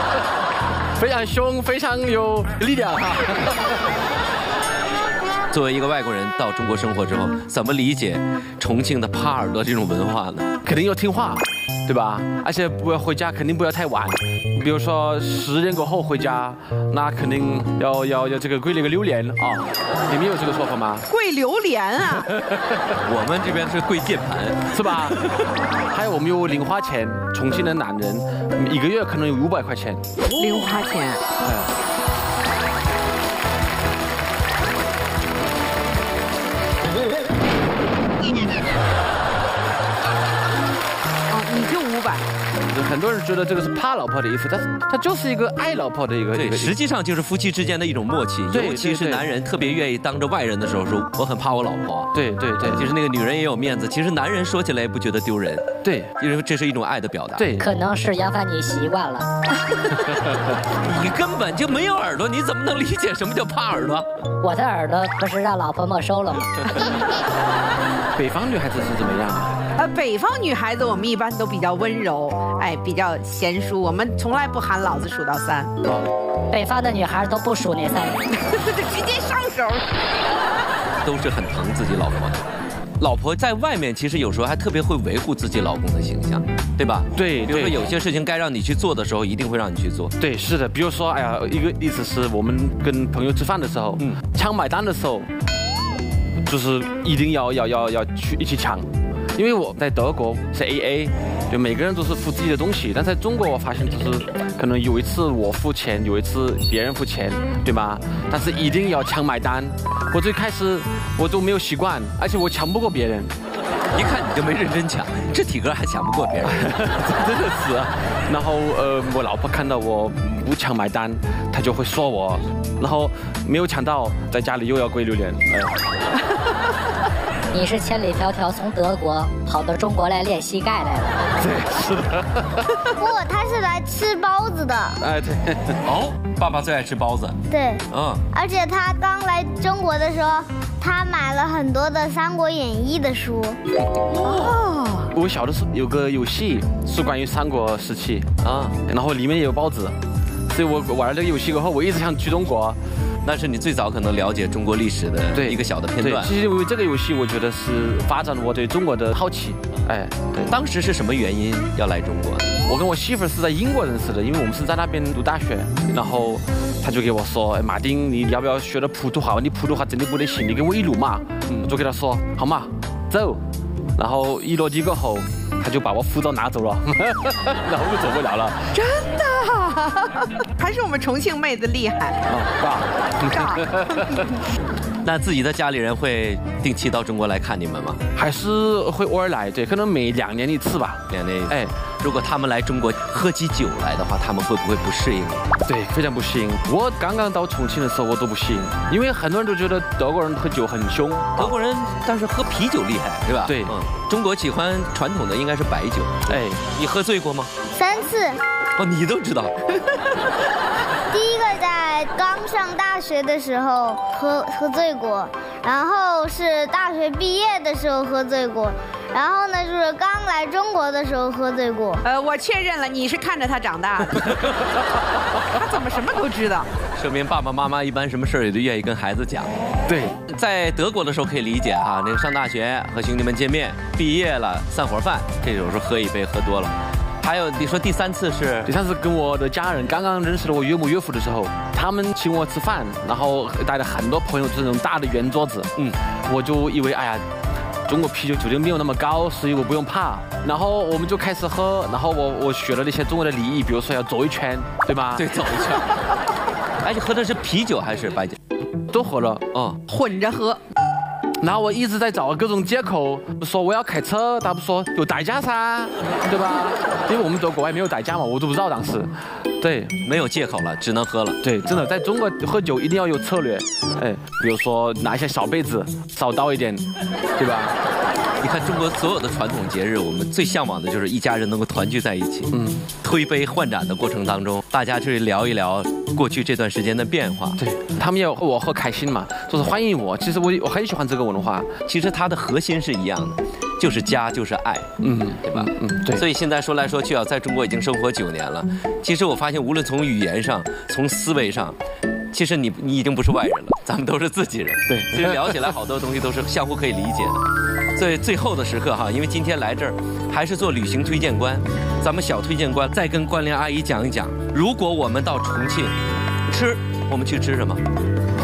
[LAUGHS] 非常凶，非常有力量哈。作为一个外国人到中国生活之后，怎么理解重庆的耙耳朵这种文化呢？肯定要听话，对吧？而且不要回家，肯定不要太晚。比如说十点过后回家，那肯定要要要这个跪那个榴莲啊！你们有这个说法吗？跪榴莲啊！[LAUGHS] 我们这边是跪键盘，是吧？还有我们有零花钱，重庆的男人一个月可能有五百块钱。零花钱。哎。很多人觉得这个是怕老婆的衣服，但是他就是一个爱老婆的一个。对，实际上就是夫妻之间的一种默契。尤其是男人特别愿意当着外人的时候说我很怕我老婆。对对对，就是那个女人也有面子。其实男人说起来也不觉得丢人。对，因为这是一种爱的表达。对，可能是杨凡你习惯了。[LAUGHS] 你根本就没有耳朵，你怎么能理解什么叫怕耳朵？我的耳朵不是让老婆没收了吗？[LAUGHS] 北方女孩子是怎么样？呃，北方女孩子我们一般都比较温柔，哎，比较贤淑，我们从来不喊老子数到三。北方的女孩都不数那三，[LAUGHS] 直接上手。都是很疼自己老婆的，老婆在外面其实有时候还特别会维护自己老公的形象，对吧？对，比如说有些事情该让你去做的时候，一定会让你去做。对，是的，比如说，哎呀，一个例子是我们跟朋友吃饭的时候，嗯，抢买单的时候，就是一定要要要要去一起抢。因为我在德国是 A A，就每个人都是付自己的东西，但在中国我发现就是可能有一次我付钱，有一次别人付钱，对吗？但是一定要抢买单。我最开始我都没有习惯，而且我抢不过别人。一看你就没认真抢，这体格还抢不过别人，[LAUGHS] 真的是。然后呃，我老婆看到我不抢买单，她就会说我，然后没有抢到，在家里又要跪榴莲。你是千里迢迢从德国跑到中国来练膝盖来了？[LAUGHS] 对，是的。不，他是来吃包子的。[LAUGHS] 哎，对。哦，爸爸最爱吃包子。对。嗯。而且他刚来中国的时候，他买了很多的《三国演义》的书。哦。我小的时候有个游戏是关于三国时期啊，然后里面也有包子，所以我玩了这个游戏过后，我一直想去中国。那是你最早可能了解中国历史的一个小的片段。其实因为这个游戏，我觉得是发展了我对中国的好奇。哎，对，当时是什么原因要来中国？我跟我媳妇是在英国认识的，因为我们是在那边读大学。然后他就给我说：“哎，马丁，你要不要学点普通话？你普通话真的不得行，你给我一路嘛。”我就给他说：“好嘛，走。”然后一落地过后，他就把我护照拿走了，[LAUGHS] 然后就走不了了。真的？[LAUGHS] 还是我们重庆妹子厉害啊！尬。[LAUGHS] 那自己的家里人会定期到中国来看你们吗？还是会偶尔来？对，可能每两年一次吧。两年。哎，如果他们来中国喝起酒来的话，他们会不会不适应？对，非常不适应。我刚刚到重庆的时候，我都不适应，因为很多人都觉得德国人喝酒很凶。德国人但是喝啤酒厉害，对吧？对。嗯。中国喜欢传统的应该是白酒。哎，你喝醉过吗？三次。哦，你都知道。[LAUGHS] 第一个在刚上大学的时候喝喝醉过，然后是大学毕业的时候喝醉过，然后呢就是刚来中国的时候喝醉过。呃，我确认了，你是看着他长大的，[LAUGHS] 他怎么什么都知道？说明爸爸妈妈一般什么事儿也都愿意跟孩子讲。对，在德国的时候可以理解啊，那个上大学和兄弟们见面，毕业了散伙饭，这有时候喝一杯喝多了。还有你说第三次是第三次跟我的家人刚刚认识了我岳母岳父的时候，他们请我吃饭，然后带了很多朋友，就是那种大的圆桌子，嗯，我就以为哎呀。中国啤酒酒精没有那么高，所以我不用怕。然后我们就开始喝，然后我我学了那些中国的礼仪，比如说要走一圈，对吧？对，走一圈。[LAUGHS] 哎，你喝的是啤酒还是白酒？都喝了，嗯，混着喝。然后我一直在找各种借口，说我要开车，他不说有代驾噻，对吧？因为我们走国外没有代驾嘛，我都不知道当时。对，没有借口了，只能喝了。对，真的，在中国喝酒一定要有策略，哎，比如说拿一些小杯子，少倒一点，对吧？你看中国所有的传统节日，我们最向往的就是一家人能够团聚在一起。嗯，推杯换盏的过程当中，大家去聊一聊过去这段时间的变化。对他们要和我喝开心嘛，就是欢迎我。其实我我很喜欢这个文化，其实它的核心是一样的，就是家就是爱，嗯，对吧？嗯，对。所以现在说来说去啊，在中国已经生活九年了。其实我发现，无论从语言上，从思维上。其实你你已经不是外人了，[LAUGHS] 咱们都是自己人。对，其实聊起来好多东西都是相互可以理解的。所以最后的时刻哈，因为今天来这儿还是做旅行推荐官，咱们小推荐官再跟关联阿姨讲一讲，如果我们到重庆吃，我们去吃什么？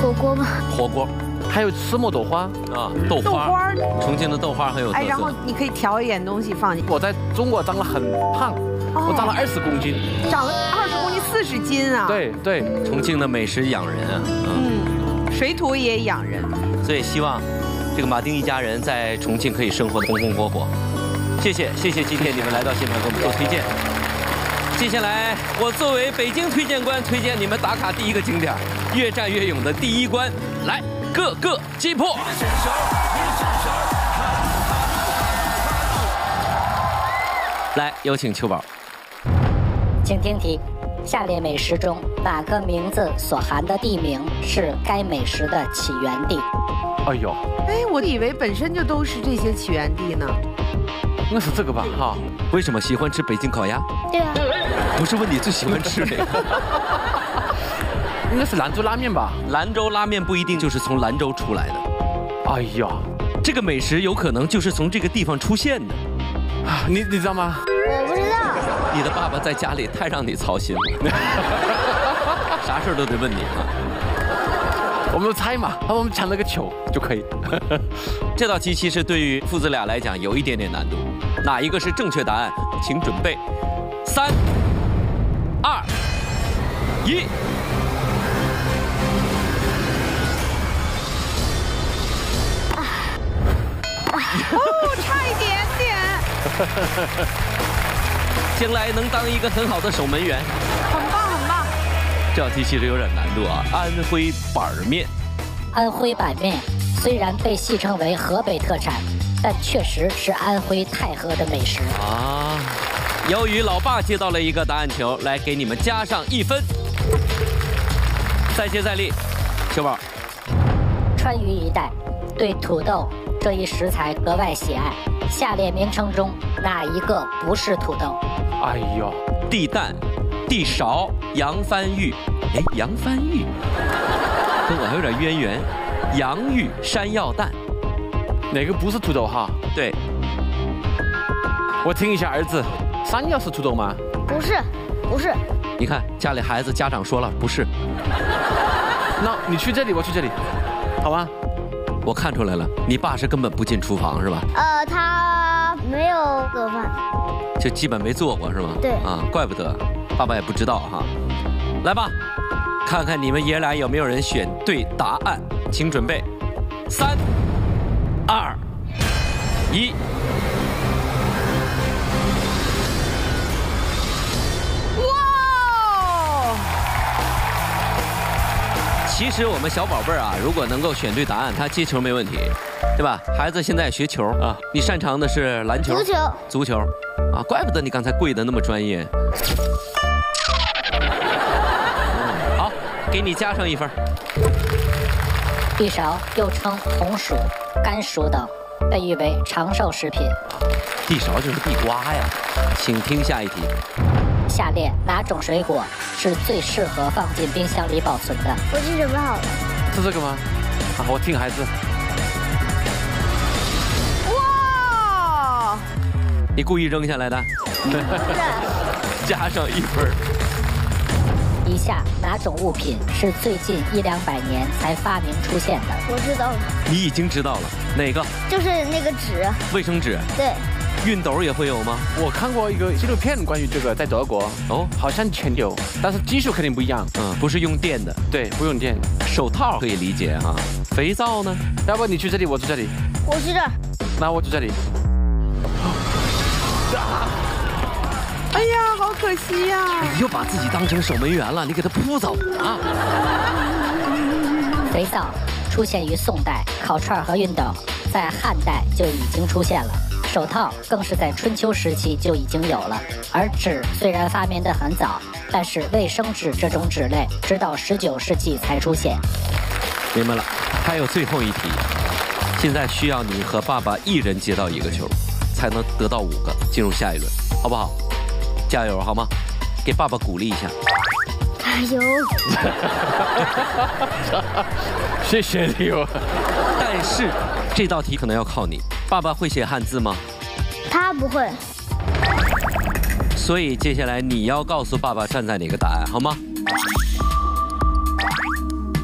火锅吧。火锅，还有吃磨豆花啊，豆花。豆花，重庆的豆花很有特色。哎，然后你可以调一点东西放进去。我在中国长了很胖，我长了二十公斤。长了二十公斤。四十斤啊！对对，重庆的美食养人啊，嗯，水土也养人，所以希望这个马丁一家人在重庆可以生活的红红火火。谢谢谢谢，今天你们来到现场给我们做推荐。接下来我作为北京推荐官，推荐你们打卡第一个景点——越战越勇的第一关，来，各个击破。来，有请秋宝，请听题。下列美食中哪个名字所含的地名是该美食的起源地？哎呦，哎，我以为本身就都是这些起源地呢。应该是这个吧？哈，为什么喜欢吃北京烤鸭？对啊。不是问你最喜欢吃哪个？应该是兰州拉面吧？兰州拉面不一定就是从兰州出来的。哎呀，这个美食有可能就是从这个地方出现的。啊，你你知道吗？我不知道。你的爸爸在家里太让你操心了，[LAUGHS] 啥事都得问你啊。我们猜嘛，那我们抢了个球就可以。[LAUGHS] 这道题其实对于父子俩来讲有一点点难度。哪一个是正确答案？请准备，三、二、一。哦，差一点点。将来能当一个很好的守门员，很棒很棒。这道题其实有点难度啊！安徽板面，安徽板面虽然被戏称为河北特产，但确实是安徽太和的美食啊。由于老爸接到了一个答案球，来给你们加上一分。再接再厉，小宝。川渝一带对土豆这一食材格外喜爱，下列名称中哪一个不是土豆？哎呦，地蛋、地勺、洋番芋，哎，洋番芋 [LAUGHS] 跟我还有点渊源。洋芋、山药蛋，哪个不是土豆哈？对，我听一下儿子，山药是土豆吗？不是，不是。你看家里孩子家长说了不是，[LAUGHS] 那你去这里，我去这里，好吗？我看出来了，你爸是根本不进厨房是吧？呃，他没有做饭。就基本没做过是吗？对啊，怪不得，爸爸也不知道哈。来吧，看看你们爷俩有没有人选对答案，请准备，三、二、一。其实我们小宝贝儿啊，如果能够选对答案，他接球没问题，对吧？孩子现在学球啊，你擅长的是篮球、足球、足球。啊，怪不得你刚才跪的那么专业。好，给你加上一分。地勺又称红薯、甘薯等，被誉为长寿食品。地勺就是地瓜呀。请听下一题。下列哪种水果是最适合放进冰箱里保存的？我已经准备好了。是这个吗？啊，我听孩子。哇！你故意扔下来的？[LAUGHS] 加上一分。以下哪种物品是最近一两百年才发明出现的？我知道了，你已经知道了哪个？就是那个纸。卫生纸。对。熨斗也会有吗？我看过一个纪录片，关于这个，在德国哦，好像全有，但是技术肯定不一样。嗯，不是用电的，对，不用电。手套可以理解哈。肥皂呢？要不你去这里，我去这里。我去这。那我去这里。哎呀，好可惜呀！你又把自己当成守门员了，你给他扑走啊！肥皂出现于宋代，烤串和熨斗在汉代就已经出现了。手套更是在春秋时期就已经有了，而纸虽然发明的很早，但是卫生纸这种纸类直到十九世纪才出现。明白了，还有最后一题，现在需要你和爸爸一人接到一个球，才能得到五个，进入下一轮，好不好？加油好吗？给爸爸鼓励一下。加油！[LAUGHS] 谢谢你哦。[LAUGHS] 但是这道题可能要靠你。爸爸会写汉字吗？他不会。所以接下来你要告诉爸爸站在哪个答案，好吗？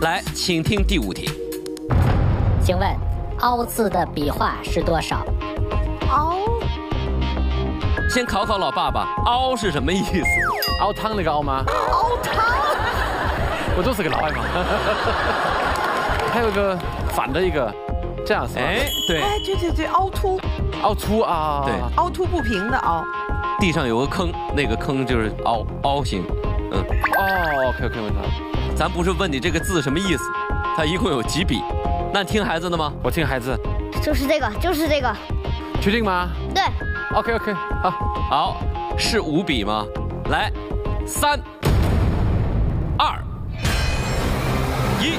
来，请听第五题。请问“凹”字的笔画是多少？凹。先考考老爸爸，“凹”是什么意思？熬汤那个熬吗？熬汤。我就是个老外嘛。[LAUGHS] 还有个反的一个。这样是哎，对，哎，对对对，凹凸，凹凸啊，对，凹凸不平的凹。地上有个坑，那个坑就是凹凹形，嗯，哦，OK OK，我知道。咱不是问你这个字什么意思，它一共有几笔？那听孩子的吗？我听孩子。就是这个，就是这个。确定吗？对。OK OK，好，好，是五笔吗？来，三、二、一。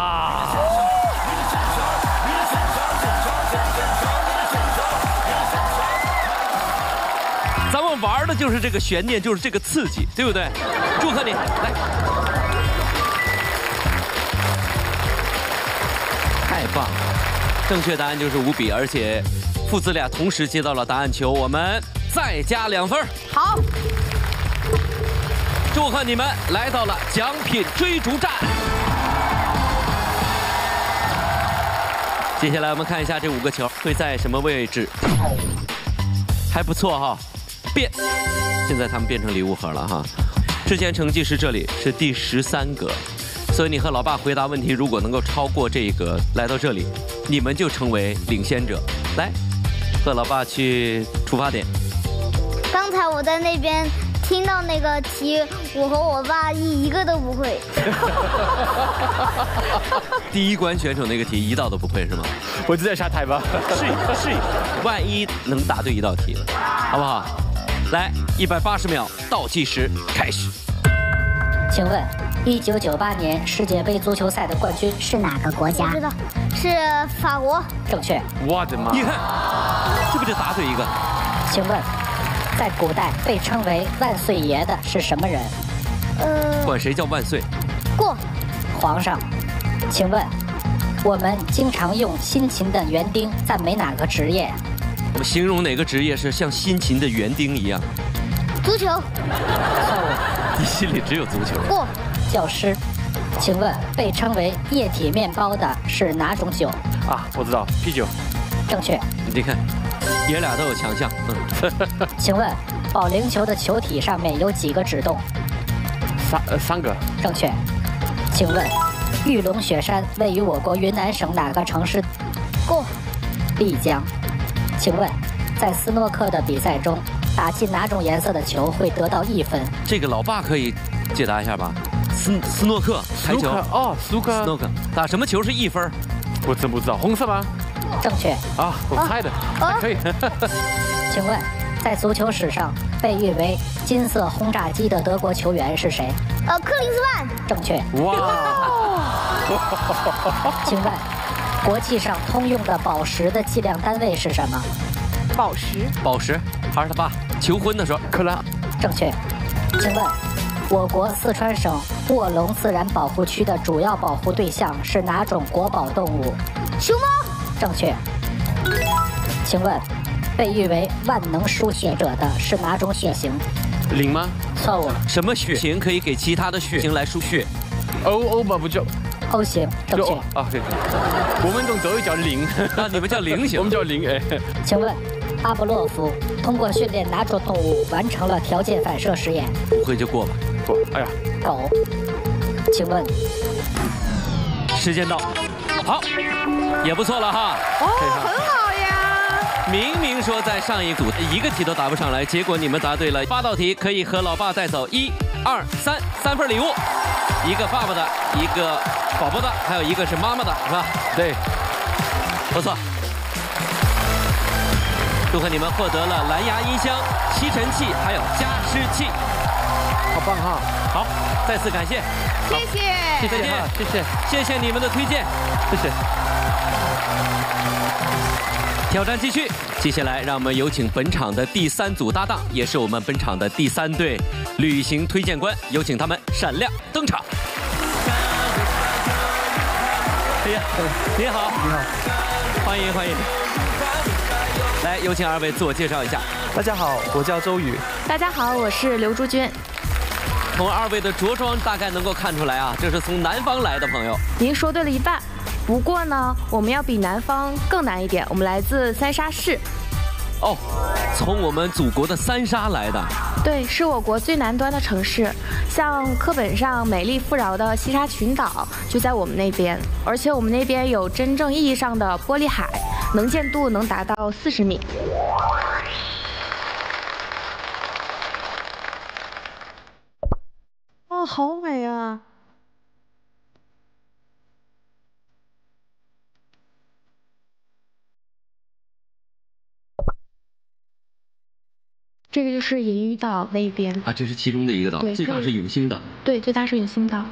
啊！[LAUGHS] 咱们玩的就是这个悬念，就是这个刺激，对不对？祝贺你，来！太棒了！正确答案就是五笔，而且父子俩同时接到了答案球，我们再加两分。好，祝贺你们来到了奖品追逐战。接下来我们看一下这五个球会在什么位置，还不错哈，变，现在他们变成礼物盒了哈。之前成绩是这里是第十三个，所以你和老爸回答问题如果能够超过这个来到这里，你们就成为领先者。来，和老爸去出发点。刚才我在那边。听到那个题，我和我爸一一个都不会。[LAUGHS] 第一关选手那个题一道都不会是吗？我就在下台吧。试一试一万一能答对一道题了，好不好？来，一百八十秒倒计时开始。请问，一九九八年世界杯足球赛的冠军是哪个国家？知道，是法国。正确。我的妈！你看，这不就答对一个？请问。在古代被称为万岁爷的是什么人？呃，管谁叫万岁？过，皇上。请问，我们经常用辛勤的园丁赞美哪个职业？我们形容哪个职业是像辛勤的园丁一样？足球。错误。你心里只有足球。过，教师。请问，被称为液体面包的是哪种酒？啊，我知道，啤酒。正确。你看。爷俩都有强项。嗯，[LAUGHS] 请问保龄球的球体上面有几个指洞？三呃三个。正确。请问玉龙雪山位于我国云南省哪个城市？过。丽江。请问在斯诺克的比赛中，打进哪种颜色的球会得到一分？这个老爸可以解答一下吧？斯斯诺克台球哦，斯诺克。斯诺克打什么球是一分？我真不知道，红色吗？正确啊，我猜的，还可以。[LAUGHS] 请问，在足球史上被誉为“金色轰炸机”的德国球员是谁？呃，克林斯曼。正确。哇！[LAUGHS] 请问，国际上通用的宝石的计量单位是什么？宝石。宝石，还是他爸求婚的时候，克拉。正确。请问，我国四川省卧龙自然保护区的主要保护对象是哪种国宝动物？熊猫。正确。请问，被誉为万能输血者的是哪种血型？零吗？错误。什么血型可以给其他的血型来输血？O O 吧，不就？O 型，正确。啊，对。我们这都叫零，[LAUGHS] 那你们叫零型，[LAUGHS] 我们叫零哎。请问，阿布洛夫通过训练哪种动物完成了条件反射实验？不会就过吧？过。哎呀。狗。请问。时间到。好，也不错了哈。哦，很好呀。明明说在上一组一个题都答不上来，结果你们答对了八道题，可以和老爸带走一、二、三三份礼物，一个爸爸的，一个宝宝的，还有一个是妈妈的，是吧？对，不错。祝贺你们获得了蓝牙音箱、吸尘器还有加湿器，好棒哈！好，再次感谢，谢谢，谢谢，谢谢，谢谢你们的推荐，谢谢。挑战继续，接下来让我们有请本场的第三组搭档，也是我们本场的第三对旅行推荐官，有请他们闪亮登场。哎呀，你好，你好，欢迎欢迎。来，有请二位自我介绍一下。大家好，我叫周宇。大家好，我是刘珠君。从二位的着装大概能够看出来啊，这是从南方来的朋友。您说对了一半。不过呢，我们要比南方更难一点。我们来自三沙市。哦，从我们祖国的三沙来的。对，是我国最南端的城市。像课本上美丽富饶的西沙群岛就在我们那边，而且我们那边有真正意义上的玻璃海，能见度能达到四十米。好美啊！这个就是银鱼岛那边啊，这是其中的一个岛，最大是永兴岛。对，最大是永兴岛。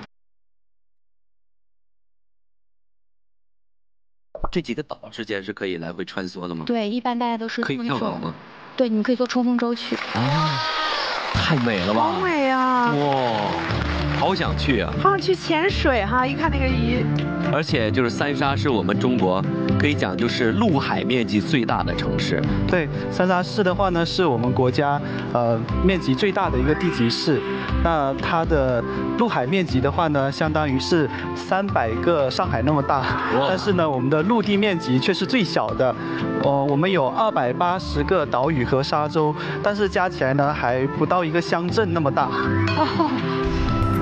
这几个岛之间是可以来回穿梭的吗？对，一般大家都是可以跳岛吗？对，你可以坐冲锋舟去。啊，太美了吧！好美啊！哇。好想去啊！好想去潜水哈！一看那个鱼，而且就是三沙是我们中国可以讲就是陆海面积最大的城市。对，三沙市的话呢，是我们国家呃面积最大的一个地级市。那它的陆海面积的话呢，相当于是三百个上海那么大。但是呢，我们的陆地面积却是最小的。呃，我们有二百八十个岛屿和沙洲，但是加起来呢，还不到一个乡镇那么大。[LAUGHS]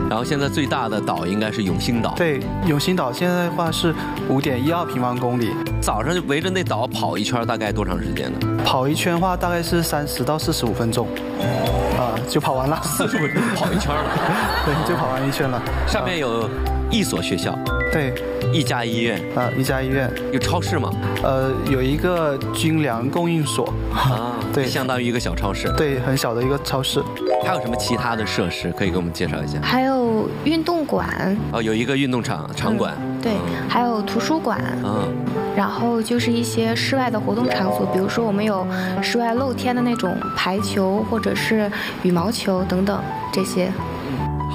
然后现在最大的岛应该是永兴岛。对，永兴岛现在的话是五点一二平方公里。早上就围着那岛跑一圈，大概多长时间呢？跑一圈的话，大概是三十到四十五分钟。啊，就跑完了。四十五分钟跑一圈了。[LAUGHS] 对，就跑完一圈了。上面有一所学校。对。一家医院。啊，一家医院。有超市吗？呃，有一个军粮供应所。啊。[LAUGHS] 对，相当于一个小超市。对，很小的一个超市。还有什么其他的设施可以给我们介绍一下？还有运动馆哦，有一个运动场场馆。对，还有图书馆。嗯，然后就是一些室外的活动场所，比如说我们有室外露天的那种排球或者是羽毛球等等这些。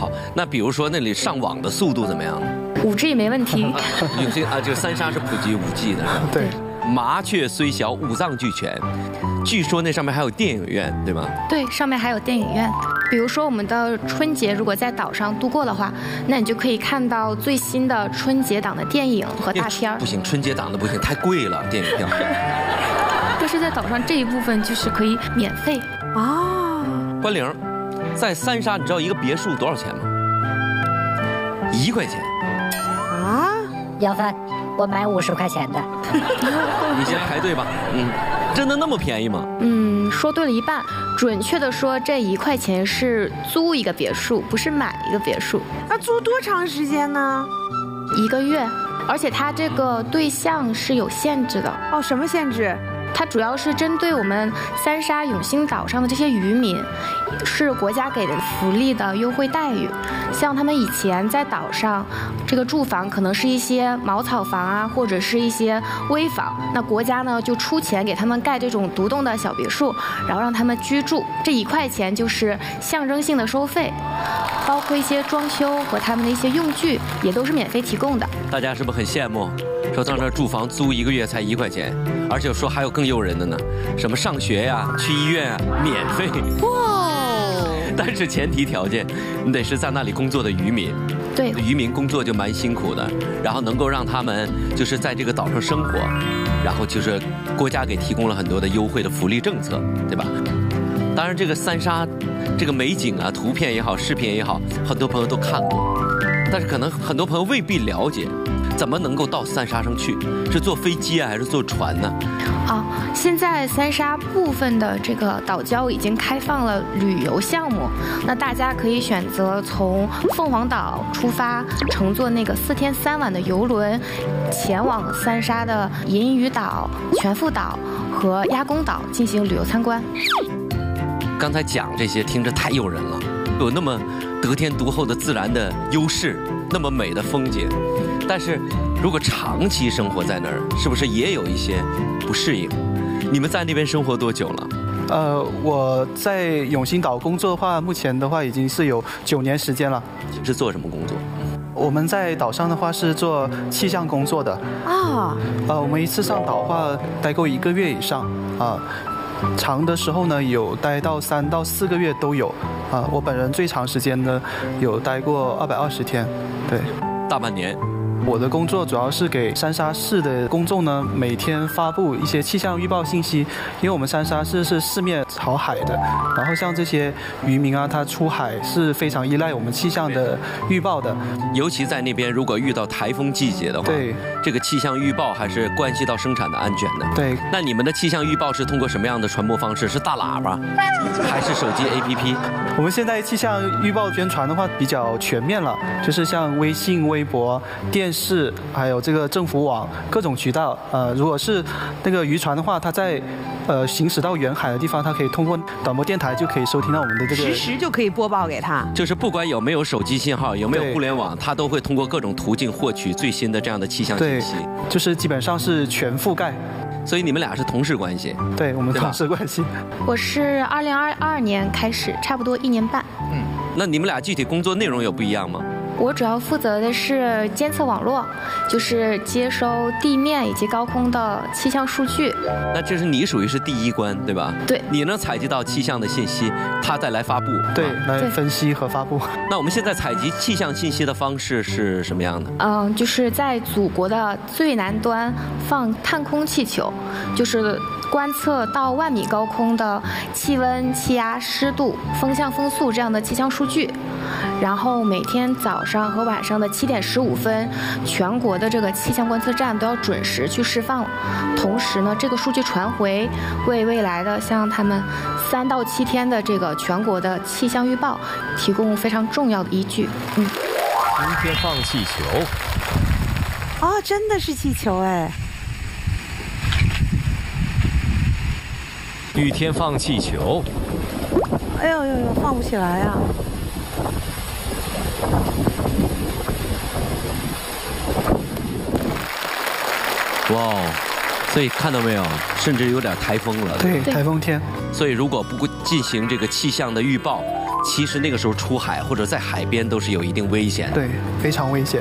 好，那比如说那里上网的速度怎么样？五 G 没问题。[LAUGHS] 有些啊，就三沙是普及五 G 的。对。麻雀虽小，五脏俱全。据说那上面还有电影院，对吗？对，上面还有电影院。比如说我们的春节，如果在岛上度过的话，那你就可以看到最新的春节档的电影和大片不行，春节档的不行，太贵了，电影票。[LAUGHS] 但是在岛上这一部分就是可以免费啊。关玲，在三沙，你知道一个别墅多少钱吗？一块钱。啊？杨帆。我买五十块钱的，[LAUGHS] 你先排队吧。嗯，真的那么便宜吗？嗯，说对了一半。准确的说，这一块钱是租一个别墅，不是买一个别墅。那租多长时间呢？一个月，而且它这个对象是有限制的。哦，什么限制？它主要是针对我们三沙永兴岛上的这些渔民，是国家给的福利的优惠待遇。像他们以前在岛上，这个住房可能是一些茅草房啊，或者是一些危房，那国家呢就出钱给他们盖这种独栋的小别墅，然后让他们居住。这一块钱就是象征性的收费，包括一些装修和他们的一些用具也都是免费提供的。大家是不是很羡慕？说到那儿住房租一个月才一块钱，而且说还有更诱人的呢，什么上学呀、去医院啊，[LAUGHS] 免费。哇！但是前提条件，你得是在那里工作的渔民。对，渔民工作就蛮辛苦的，然后能够让他们就是在这个岛上生活，然后就是国家给提供了很多的优惠的福利政策，对吧？当然，这个三沙这个美景啊，图片也好，视频也好，很多朋友都看过，但是可能很多朋友未必了解。怎么能够到三沙上去？是坐飞机啊，还是坐船呢？啊，现在三沙部分的这个岛礁已经开放了旅游项目，那大家可以选择从凤凰岛出发，乘坐那个四天三晚的游轮，前往三沙的银屿岛、全富岛和鸭公岛进行旅游参观。刚才讲这些听着太诱人了，有那么得天独厚的自然的优势，那么美的风景。但是，如果长期生活在那儿，是不是也有一些不适应？你们在那边生活多久了？呃，我在永兴岛工作的话，目前的话已经是有九年时间了。是做什么工作？我们在岛上的话是做气象工作的。啊。呃，我们一次上岛的话待够一个月以上啊，长的时候呢有待到三到四个月都有。啊，我本人最长时间呢有待过二百二十天，对，大半年。我的工作主要是给三沙市的公众呢，每天发布一些气象预报信息。因为我们三沙市是四面朝海的，然后像这些渔民啊，他出海是非常依赖我们气象的预报的。尤其在那边，如果遇到台风季节的话，对这个气象预报还是关系到生产的安全的。对，那你们的气象预报是通过什么样的传播方式？是大喇叭，[LAUGHS] 还是手机 APP？我们现在气象预报宣传的话比较全面了，就是像微信、微博、电。是，还有这个政府网各种渠道。呃，如果是那个渔船的话，它在呃行驶到远海的地方，它可以通过短波电台就可以收听到我们的这个实时就可以播报给他。就是不管有没有手机信号，有没有互联网，它都会通过各种途径获取最新的这样的气象信息。就是基本上是全覆盖。所以你们俩是同事关系？对，我们同事关系。我是二零二二年开始，差不多一年半。嗯，那你们俩具体工作内容有不一样吗？我主要负责的是监测网络，就是接收地面以及高空的气象数据。那这是你属于是第一关，对吧？对。你能采集到气象的信息，它再来发布。对，来分析和发布。[LAUGHS] 那我们现在采集气象信息的方式是什么样的？嗯，就是在祖国的最南端放探空气球，就是观测到万米高空的气温、气压、湿度、风向、风速这样的气象数据。然后每天早上和晚上的七点十五分，全国的这个气象观测站都要准时去释放。同时呢，这个数据传回，为未来的像他们三到七天的这个全国的气象预报提供非常重要的依据。嗯。今天放气球。啊，真的是气球哎！雨天放气球。哎呦呦呦，放不起来呀！哇哦，所以看到没有，甚至有点台风了。对，台风天。所以如果不进行这个气象的预报，其实那个时候出海或者在海边都是有一定危险的。对，非常危险。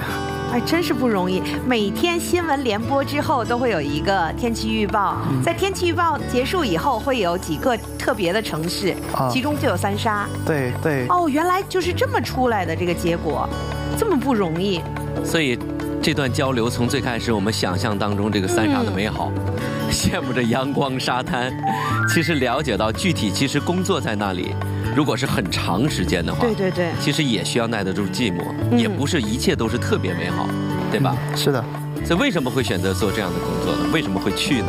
哎，真是不容易。每天新闻联播之后都会有一个天气预报，在天气预报结束以后会有几个特别的城市，其中就有三沙。对对。哦，原来就是这么出来的这个结果，这么不容易。所以。这段交流从最开始我们想象当中这个三沙的美好，[LAUGHS] 羡慕着阳光沙滩，其实了解到具体其实工作在那里，如果是很长时间的话，对对对，其实也需要耐得住寂寞，也不是一切都是特别美好，对吧？是的。所以为什么会选择做这样的工作呢？为什么会去呢？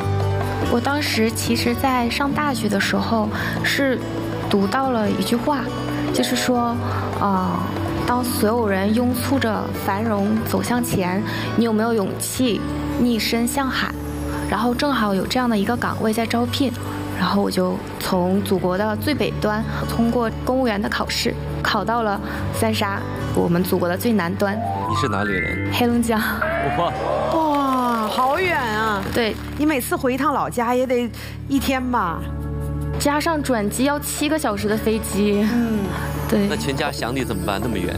我当时其实，在上大学的时候是读到了一句话，就是说，啊。当所有人拥簇着繁荣走向前，你有没有勇气逆身向海？然后正好有这样的一个岗位在招聘，然后我就从祖国的最北端通过公务员的考试，考到了三沙，我们祖国的最南端，你是哪里人？黑龙江。哇，哇，好远啊！对你每次回一趟老家也得一天吧？加上转机要七个小时的飞机，嗯，对那，全家想你怎么办？那么远，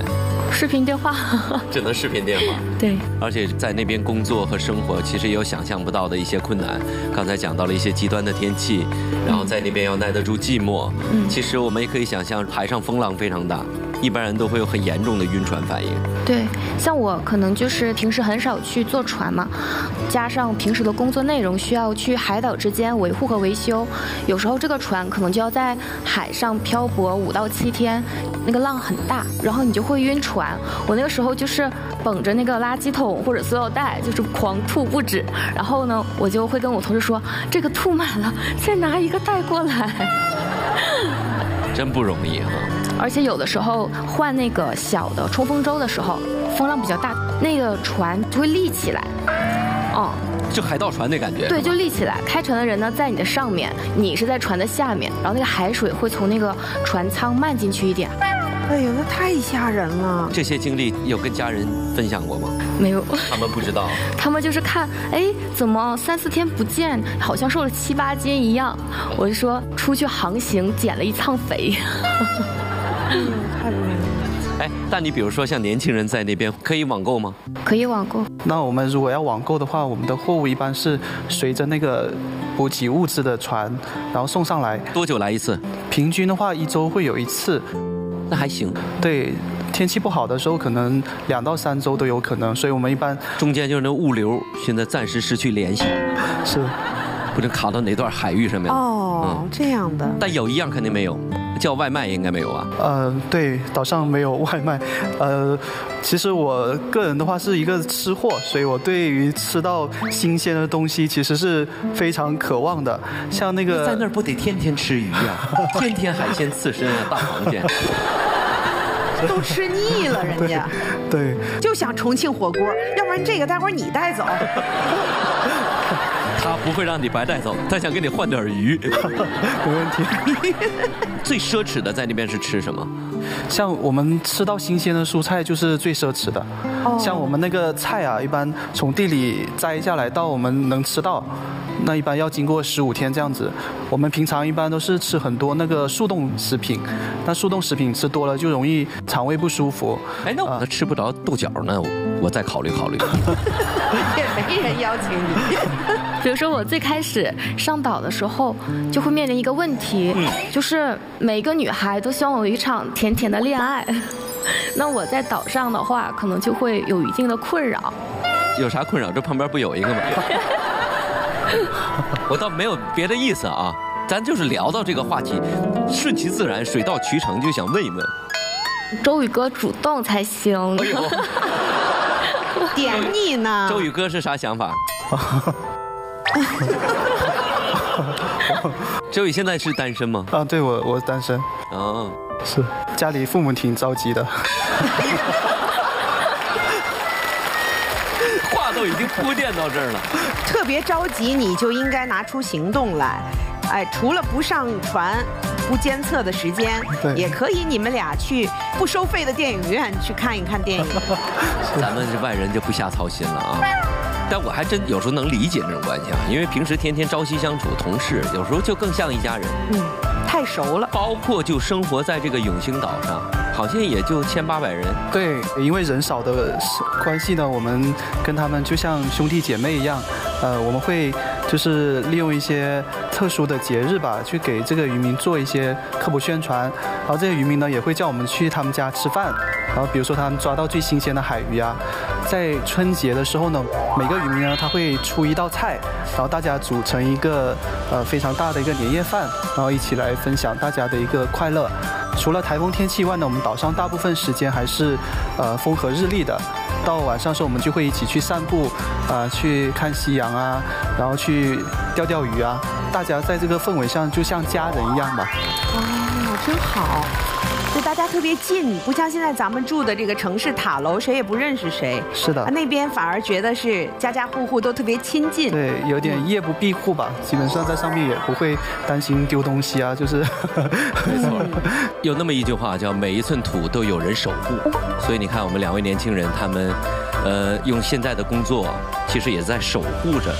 视频电话，[LAUGHS] 只能视频电话。对，而且在那边工作和生活，其实也有想象不到的一些困难。刚才讲到了一些极端的天气，然后在那边要耐得住寂寞。嗯其实我们也可以想象，海上风浪非常大，一般人都会有很严重的晕船反应。对，像我可能就是平时很少去坐船嘛，加上平时的工作内容需要去海岛之间维护和维修，有时候这个船可能就要在海上漂泊五到七天，那个浪很大，然后你就会晕船。我那个时候就是捧着那个垃圾桶或者塑料袋，就是狂吐不止。然后呢，我就会跟我同事说，这个吐满了，再拿一个带过来。[LAUGHS] 真不容易哈。而且有的时候换那个小的冲锋舟的时候，风浪比较大，那个船就会立起来。哦，就海盗船那感觉。对，就立起来。开船的人呢在你的上面，你是在船的下面，然后那个海水会从那个船舱漫进去一点。哎呀，那太吓人了！这些经历有跟家人分享过吗？[LAUGHS] 没有，他们不知道。[LAUGHS] 他们就是看，哎，怎么三四天不见，好像瘦了七八斤一样。我就说出去航行减了一趟肥。[LAUGHS] 太不容易了。哎，但你比如说像年轻人在那边可以网购吗？可以网购。那我们如果要网购的话，我们的货物一般是随着那个补给物资的船，然后送上来。多久来一次？平均的话，一周会有一次。那还行。对，天气不好的时候，可能两到三周都有可能，所以我们一般中间就是那物流现在暂时失去联系，是不知卡到哪段海域上面了。哦，这样的。但有一样肯定没有，叫外卖应该没有啊。呃，对，岛上没有外卖。[LAUGHS] 呃，其实我个人的话是一个吃货，所以我对于吃到新鲜的东西其实是非常渴望的。像那个在那儿不得天天吃鱼啊，[LAUGHS] 天天海鲜刺身啊，大螃蟹。都吃腻了，人家 [LAUGHS] 对，就想重庆火锅，要不然这个待会儿你带走。他不会让你白带走，他想跟你换点鱼。[LAUGHS] 没问题。[LAUGHS] 最奢侈的在那边是吃什么？像我们吃到新鲜的蔬菜就是最奢侈的。哦像我们那个菜啊，一般从地里摘下来到我们能吃到，那一般要经过十五天这样子。我们平常一般都是吃很多那个速冻食品，那速冻食品吃多了就容易肠胃不舒服。哎，那我吃不着豆角呢，我再考虑考虑。[LAUGHS] 也没人邀请你。[LAUGHS] 比如说我最开始上岛的时候，就会面临一个问题，就是每个女孩都希望有一场甜甜的恋爱。[LAUGHS] 那我在岛上的话，可能就会有一定的困扰。有啥困扰？这旁边不有一个吗？[LAUGHS] 我倒没有别的意思啊，咱就是聊到这个话题，顺其自然，水到渠成，就想问一问。周宇哥主动才行。哎呦，[LAUGHS] 点你呢？周宇哥是啥想法？[LAUGHS] 周宇现在是单身吗？啊，对我我单身。哦，是家里父母挺着急的。[LAUGHS] 话都已经铺垫到这儿了。特别着急，你就应该拿出行动来。哎，除了不上传、不监测的时间，对也可以你们俩去不收费的电影院去看一看电影。[LAUGHS] 咱们这外人就不瞎操心了啊。但我还真有时候能理解这种关系啊，因为平时天天朝夕相处，同事有时候就更像一家人。嗯，太熟了。包括就生活在这个永兴岛上，好像也就千八百人。对，因为人少的关系呢，我们跟他们就像兄弟姐妹一样。呃，我们会就是利用一些特殊的节日吧，去给这个渔民做一些科普宣传。然后这些渔民呢，也会叫我们去他们家吃饭。然后比如说他们抓到最新鲜的海鱼啊，在春节的时候呢，每个渔民呢他会出一道菜，然后大家组成一个呃非常大的一个年夜饭，然后一起来分享大家的一个快乐。除了台风天气外呢，我们岛上大部分时间还是呃风和日丽的。到晚上的时候，我们就会一起去散步，啊、去看夕阳啊，然后去钓钓鱼啊。大家在这个氛围上就像家人一样吧。哦，真好。就大家特别近，不像现在咱们住的这个城市塔楼，谁也不认识谁。是的啊那边反而觉得是家家户户都特别亲近。对，有点夜不闭户吧，基本上在上面也不会担心丢东西啊，就是。没错，有那么一句话叫“每一寸土都有人守护”，所以你看我们两位年轻人，他们，呃，用现在的工作，其实也在守护着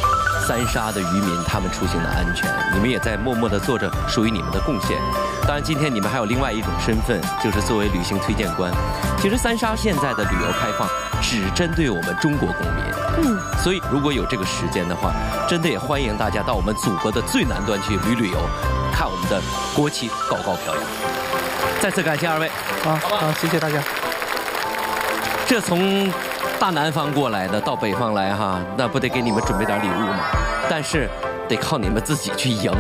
三沙的渔民他们出行的安全。你们也在默默地做着属于你们的贡献。当然，今天你们还有另外一种身份，就是作为旅行推荐官。其实三沙现在的旅游开放只针对我们中国公民。嗯，所以如果有这个时间的话，真的也欢迎大家到我们祖国的最南端去旅旅游，看我们的国旗高高飘扬。再次感谢二位，啊好，谢谢大家。这从大南方过来的到北方来哈，那不得给你们准备点礼物吗？但是得靠你们自己去赢，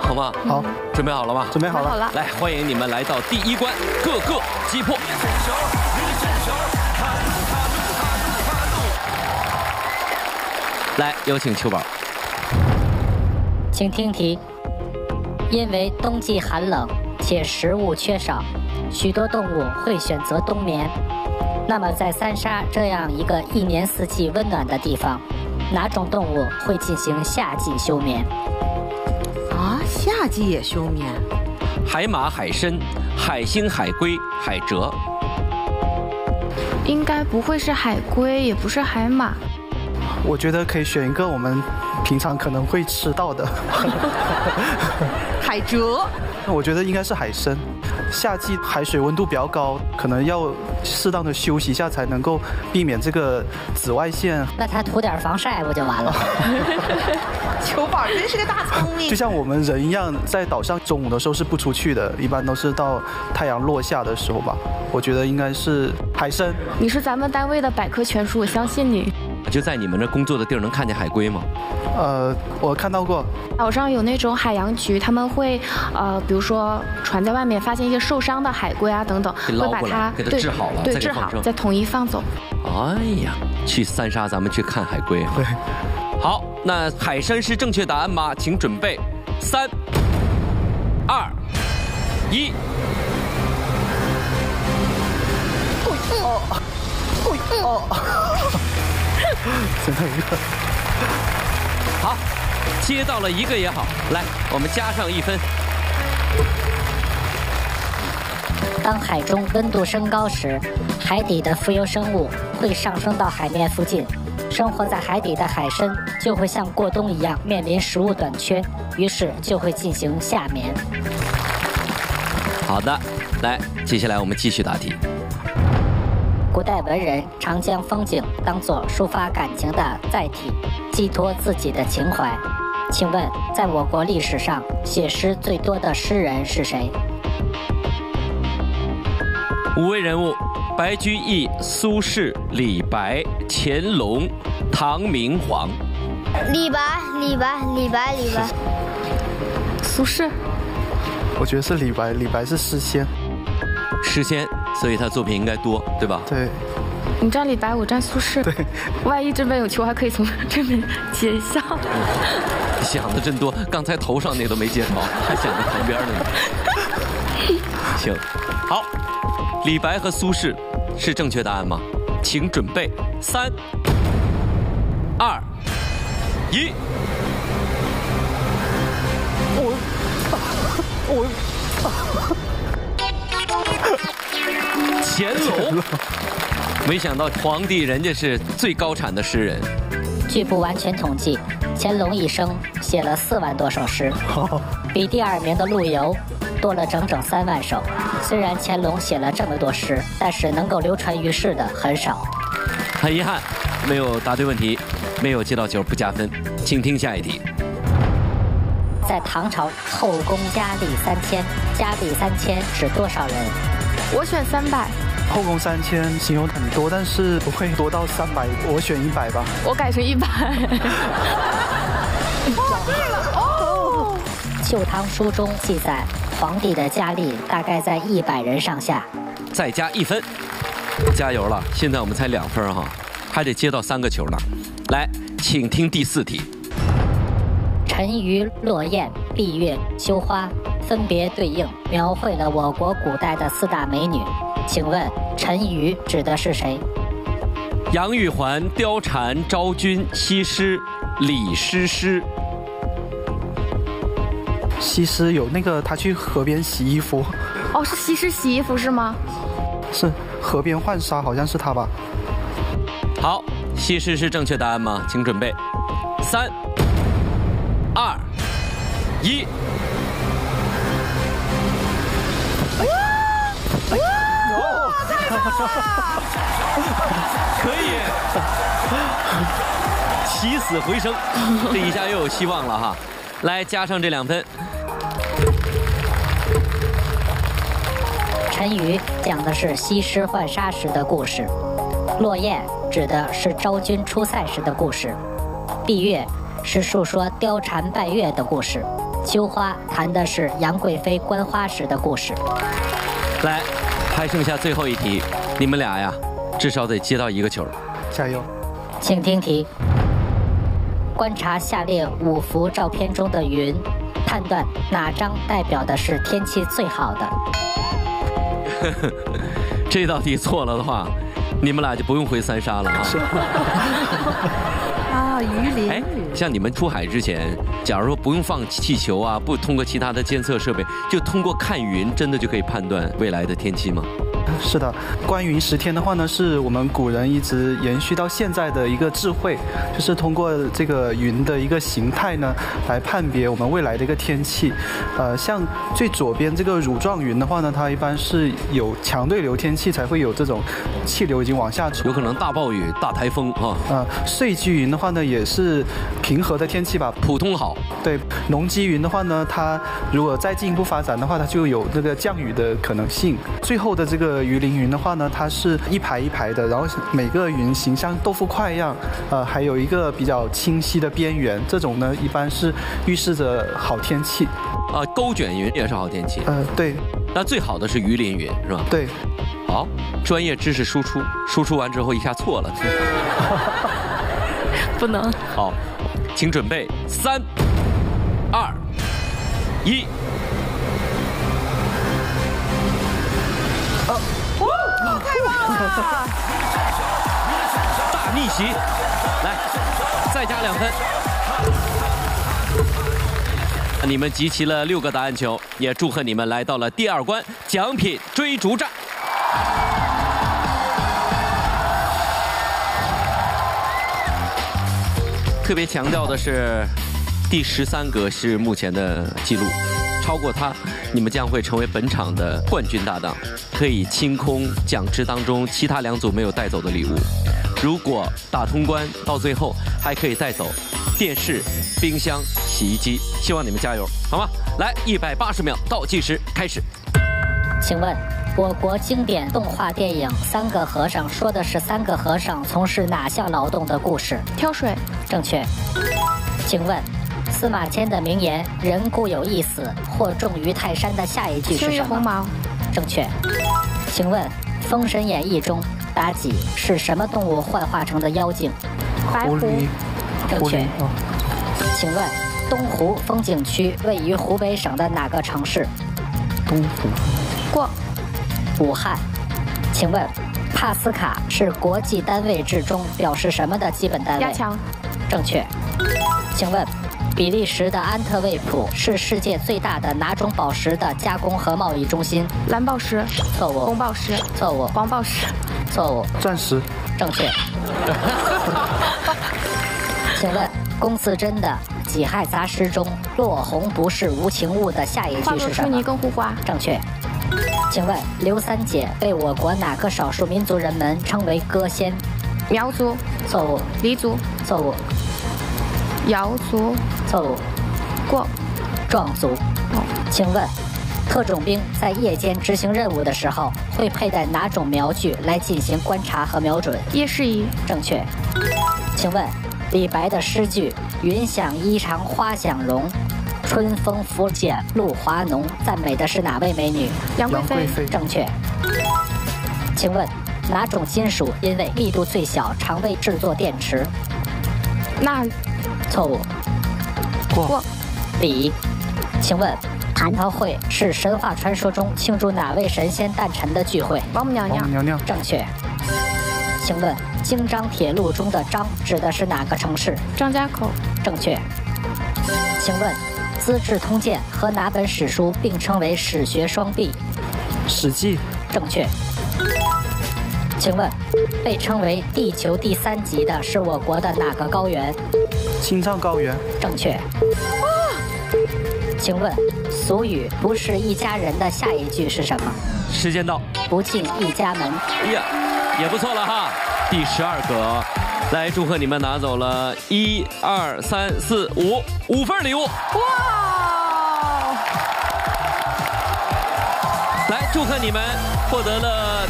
好吗？好，准备好了吗？准备好了。好了，来，欢迎你们来到第一关，各个击破。来，有请秋宝。请听题：因为冬季寒冷且食物缺少，许多动物会选择冬眠。那么，在三沙这样一个一年四季温暖的地方，哪种动物会进行夏季休眠？啊，夏季也休眠？海马、海参、海星、海龟、海蜇。应该不会是海龟，也不是海马。我觉得可以选一个我们平常可能会吃到的。[LAUGHS] [LAUGHS] 海蜇。那我觉得应该是海参。夏季海水温度比较高，可能要适当的休息一下，才能够避免这个紫外线。那他涂点防晒不就完了？[LAUGHS] 球宝真是个大聪明。就像我们人一样，在岛上中午的时候是不出去的，一般都是到太阳落下的时候吧。我觉得应该是海参。你是咱们单位的百科全书，我相信你。就在你们那工作的地儿能看见海龟吗？呃，我看到过。岛上有那种海洋局，他们会，呃，比如说船在外面发现一些受伤的海龟啊等等，会把它给它治好了，对，治好，再统一放走。哎呀，去三沙咱们去看海龟。对。好，那海参是正确答案吗？请准备，三、二、一。哦哦。最后一个，好，接到了一个也好，来，我们加上一分。当海中温度升高时，海底的浮游生物会上升到海面附近，生活在海底的海参就会像过冬一样面临食物短缺，于是就会进行夏眠。好的，来，接下来我们继续答题。古代文人常将风景当作抒发感情的载体，寄托自己的情怀。请问，在我国历史上写诗最多的诗人是谁？五位人物：白居易、苏轼、李白、乾隆、唐明皇。李白，李白，李白，李白。苏轼。我觉得是李白，李白是诗仙。诗仙。所以他作品应该多，对吧？对。你站李白，我站苏轼。对。万一这边有球，还可以从这边接一下。[LAUGHS] 想的真多，刚才头上那都没接着，还想着旁边呢。[LAUGHS] 行，好，李白和苏轼是正确答案吗？请准备，三、二、一。我，我。乾隆，[LAUGHS] 没想到皇帝人家是最高产的诗人。据不完全统计，乾隆一生写了四万多首诗，[LAUGHS] 比第二名的陆游多了整整三万首。虽然乾隆写了这么多诗，但是能够流传于世的很少。很遗憾，没有答对问题，没有接到球不加分。请听下一题。在唐朝后宫佳丽三千，佳丽三千指多少人？我选三百。后宫三千形容很多，但是不会多到三百。我选一百吧。我改成一百。[LAUGHS] 哦，对了哦。《旧唐书》中记载，皇帝的佳丽大概在一百人上下。再加一分，加油了！现在我们才两分哈，还得接到三个球呢。来，请听第四题。沉鱼落雁，闭月羞花，分别对应描绘了我国古代的四大美女。请问陈馀指的是谁？杨玉环、貂蝉、昭君、西施、李师师。西施有那个她去河边洗衣服，哦，是西施洗衣服是吗？是河边浣纱，好像是她吧？好，西施是正确答案吗？请准备，三、二、一。可以，起死回生，这一下又有希望了哈！来，加上这两分。陈馀讲的是西施浣纱时的故事，落雁指的是昭君出塞时的故事，闭月是述说貂蝉拜月的故事，羞花谈的是杨贵妃观花时的故事。来，还剩下最后一题，你们俩呀，至少得接到一个球。加油！请听题：观察下列五幅照片中的云，判断哪张代表的是天气最好的。[LAUGHS] 这道题错了的话，你们俩就不用回三沙了啊！哎，像你们出海之前，假如说不用放气球啊，不通过其他的监测设备，就通过看云，真的就可以判断未来的天气吗？是的，观云十天的话呢，是我们古人一直延续到现在的一个智慧，就是通过这个云的一个形态呢，来判别我们未来的一个天气。呃，像最左边这个乳状云的话呢，它一般是有强对流天气才会有这种气流已经往下冲，有可能大暴雨、大台风啊。呃，碎积云的话呢，也是平和的天气吧，普通好。对，浓积云的话呢，它如果再进一步发展的话，它就有那个降雨的可能性。最后的这个鱼鳞云的话呢，它是一排一排的，然后每个云形像豆腐块一样，呃，还有一个比较清晰的边缘，这种呢一般是预示着好天气。啊，勾卷云也是好天气。呃，对。那最好的是鱼鳞云，是吧？对。好，专业知识输出，输出完之后一下错了。[LAUGHS] 不能。好，请准备，三、二、一。大逆袭，来，再加两分。你们集齐了六个答案球，也祝贺你们来到了第二关奖品追逐战。特别强调的是，第十三格是目前的记录，超过他，你们将会成为本场的冠军搭档，可以清空奖池当中其他两组没有带走的礼物。如果打通关，到最后还可以带走电视、冰箱、洗衣机。希望你们加油，好吗？来，一百八十秒倒计时开始。请问，我国经典动画电影《三个和尚》说的是三个和尚从事哪项劳动的故事？挑水。正确。请问，司马迁的名言“人固有一死，或重于泰山”的下一句是什么？红毛。正确。请问，《封神演义》中妲己是什么动物幻化成的妖精？白狐。正确。请问，东湖风景区位于湖北省的哪个城市？东湖。过。武汉。请问，帕斯卡是国际单位制中表示什么的基本单位？压强。正确。请问，比利时的安特卫普是世界最大的哪种宝石的加工和贸易中心？蓝宝石。错误。红宝石。错误。黄宝石。错误。钻石。正确。[LAUGHS] 请问，龚自珍的《己亥杂诗》中“落红不是无情物”的下一句是什么？泥跟护花。正确。请问，刘三姐被我国哪个少数民族人们称为歌仙？苗族。错误。黎族。错误。瑶族。错误。过。壮族。哦。请问，特种兵在夜间执行任务的时候会佩戴哪种瞄具来进行观察和瞄准？夜视仪。正确。请问，李白的诗句“云想衣裳花想容，春风拂槛露华浓”赞美的是哪位美女？杨贵妃。正确。请问，哪种金属因为密度最小，常被制作电池？钠。错误。过。李。请问，蟠桃会是神话传说中庆祝哪位神仙诞辰的聚会？王母娘娘。娘娘。正确。请问京张铁路中的张指的是哪个城市？张家口。正确。请问《资治通鉴》和哪本史书并称为史学双璧？《史记》。正确。请问，被称为地球第三极的是我国的哪个高原？青藏高原。正确。请问，俗语“不是一家人”的下一句是什么？时间到。不进一家门。哎呀，也不错了哈。第十二个，来祝贺你们拿走了一二三四五五份礼物。哇！来祝贺你们获得了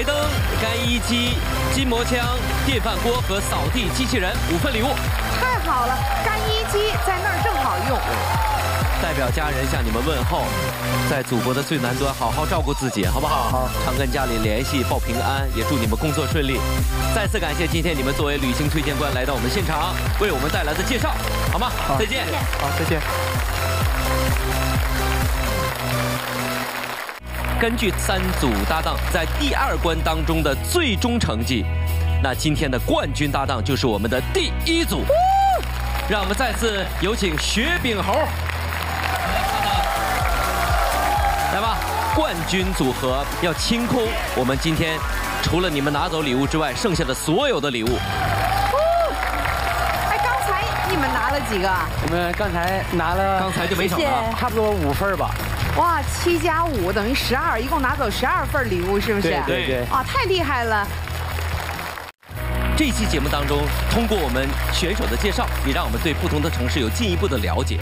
台灯、干衣机、筋膜枪、电饭锅和扫地机器人五份礼物。太好了，干衣机在那儿正好用。代表家人向你们问候，在祖国的最南端好好照顾自己，好不好？好。常跟家里联系，报平安，也祝你们工作顺利。再次感谢今天你们作为旅行推荐官来到我们现场，为我们带来的介绍，好吗？好，再见。好，再见。根据三组搭档在第二关当中的最终成绩，那今天的冠军搭档就是我们的第一组。让我们再次有请雪饼猴。来吧，冠军组合要清空我们今天除了你们拿走礼物之外，剩下的所有的礼物。哎，刚才你们拿了几个？我们刚才拿了，刚才就没少拿，差不多五份吧。哇，七加五等于十二，一共拿走十二份礼物，是不是？对对对。哇，太厉害了！这期节目当中，通过我们选手的介绍，也让我们对不同的城市有进一步的了解。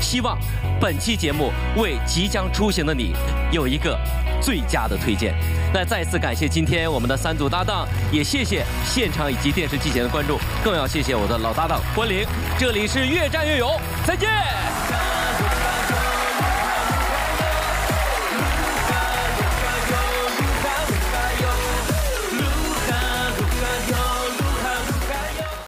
希望本期节目为即将出行的你有一个最佳的推荐。那再次感谢今天我们的三组搭档，也谢谢现场以及电视机前的观众，更要谢谢我的老搭档关凌。这里是越战越勇，再见。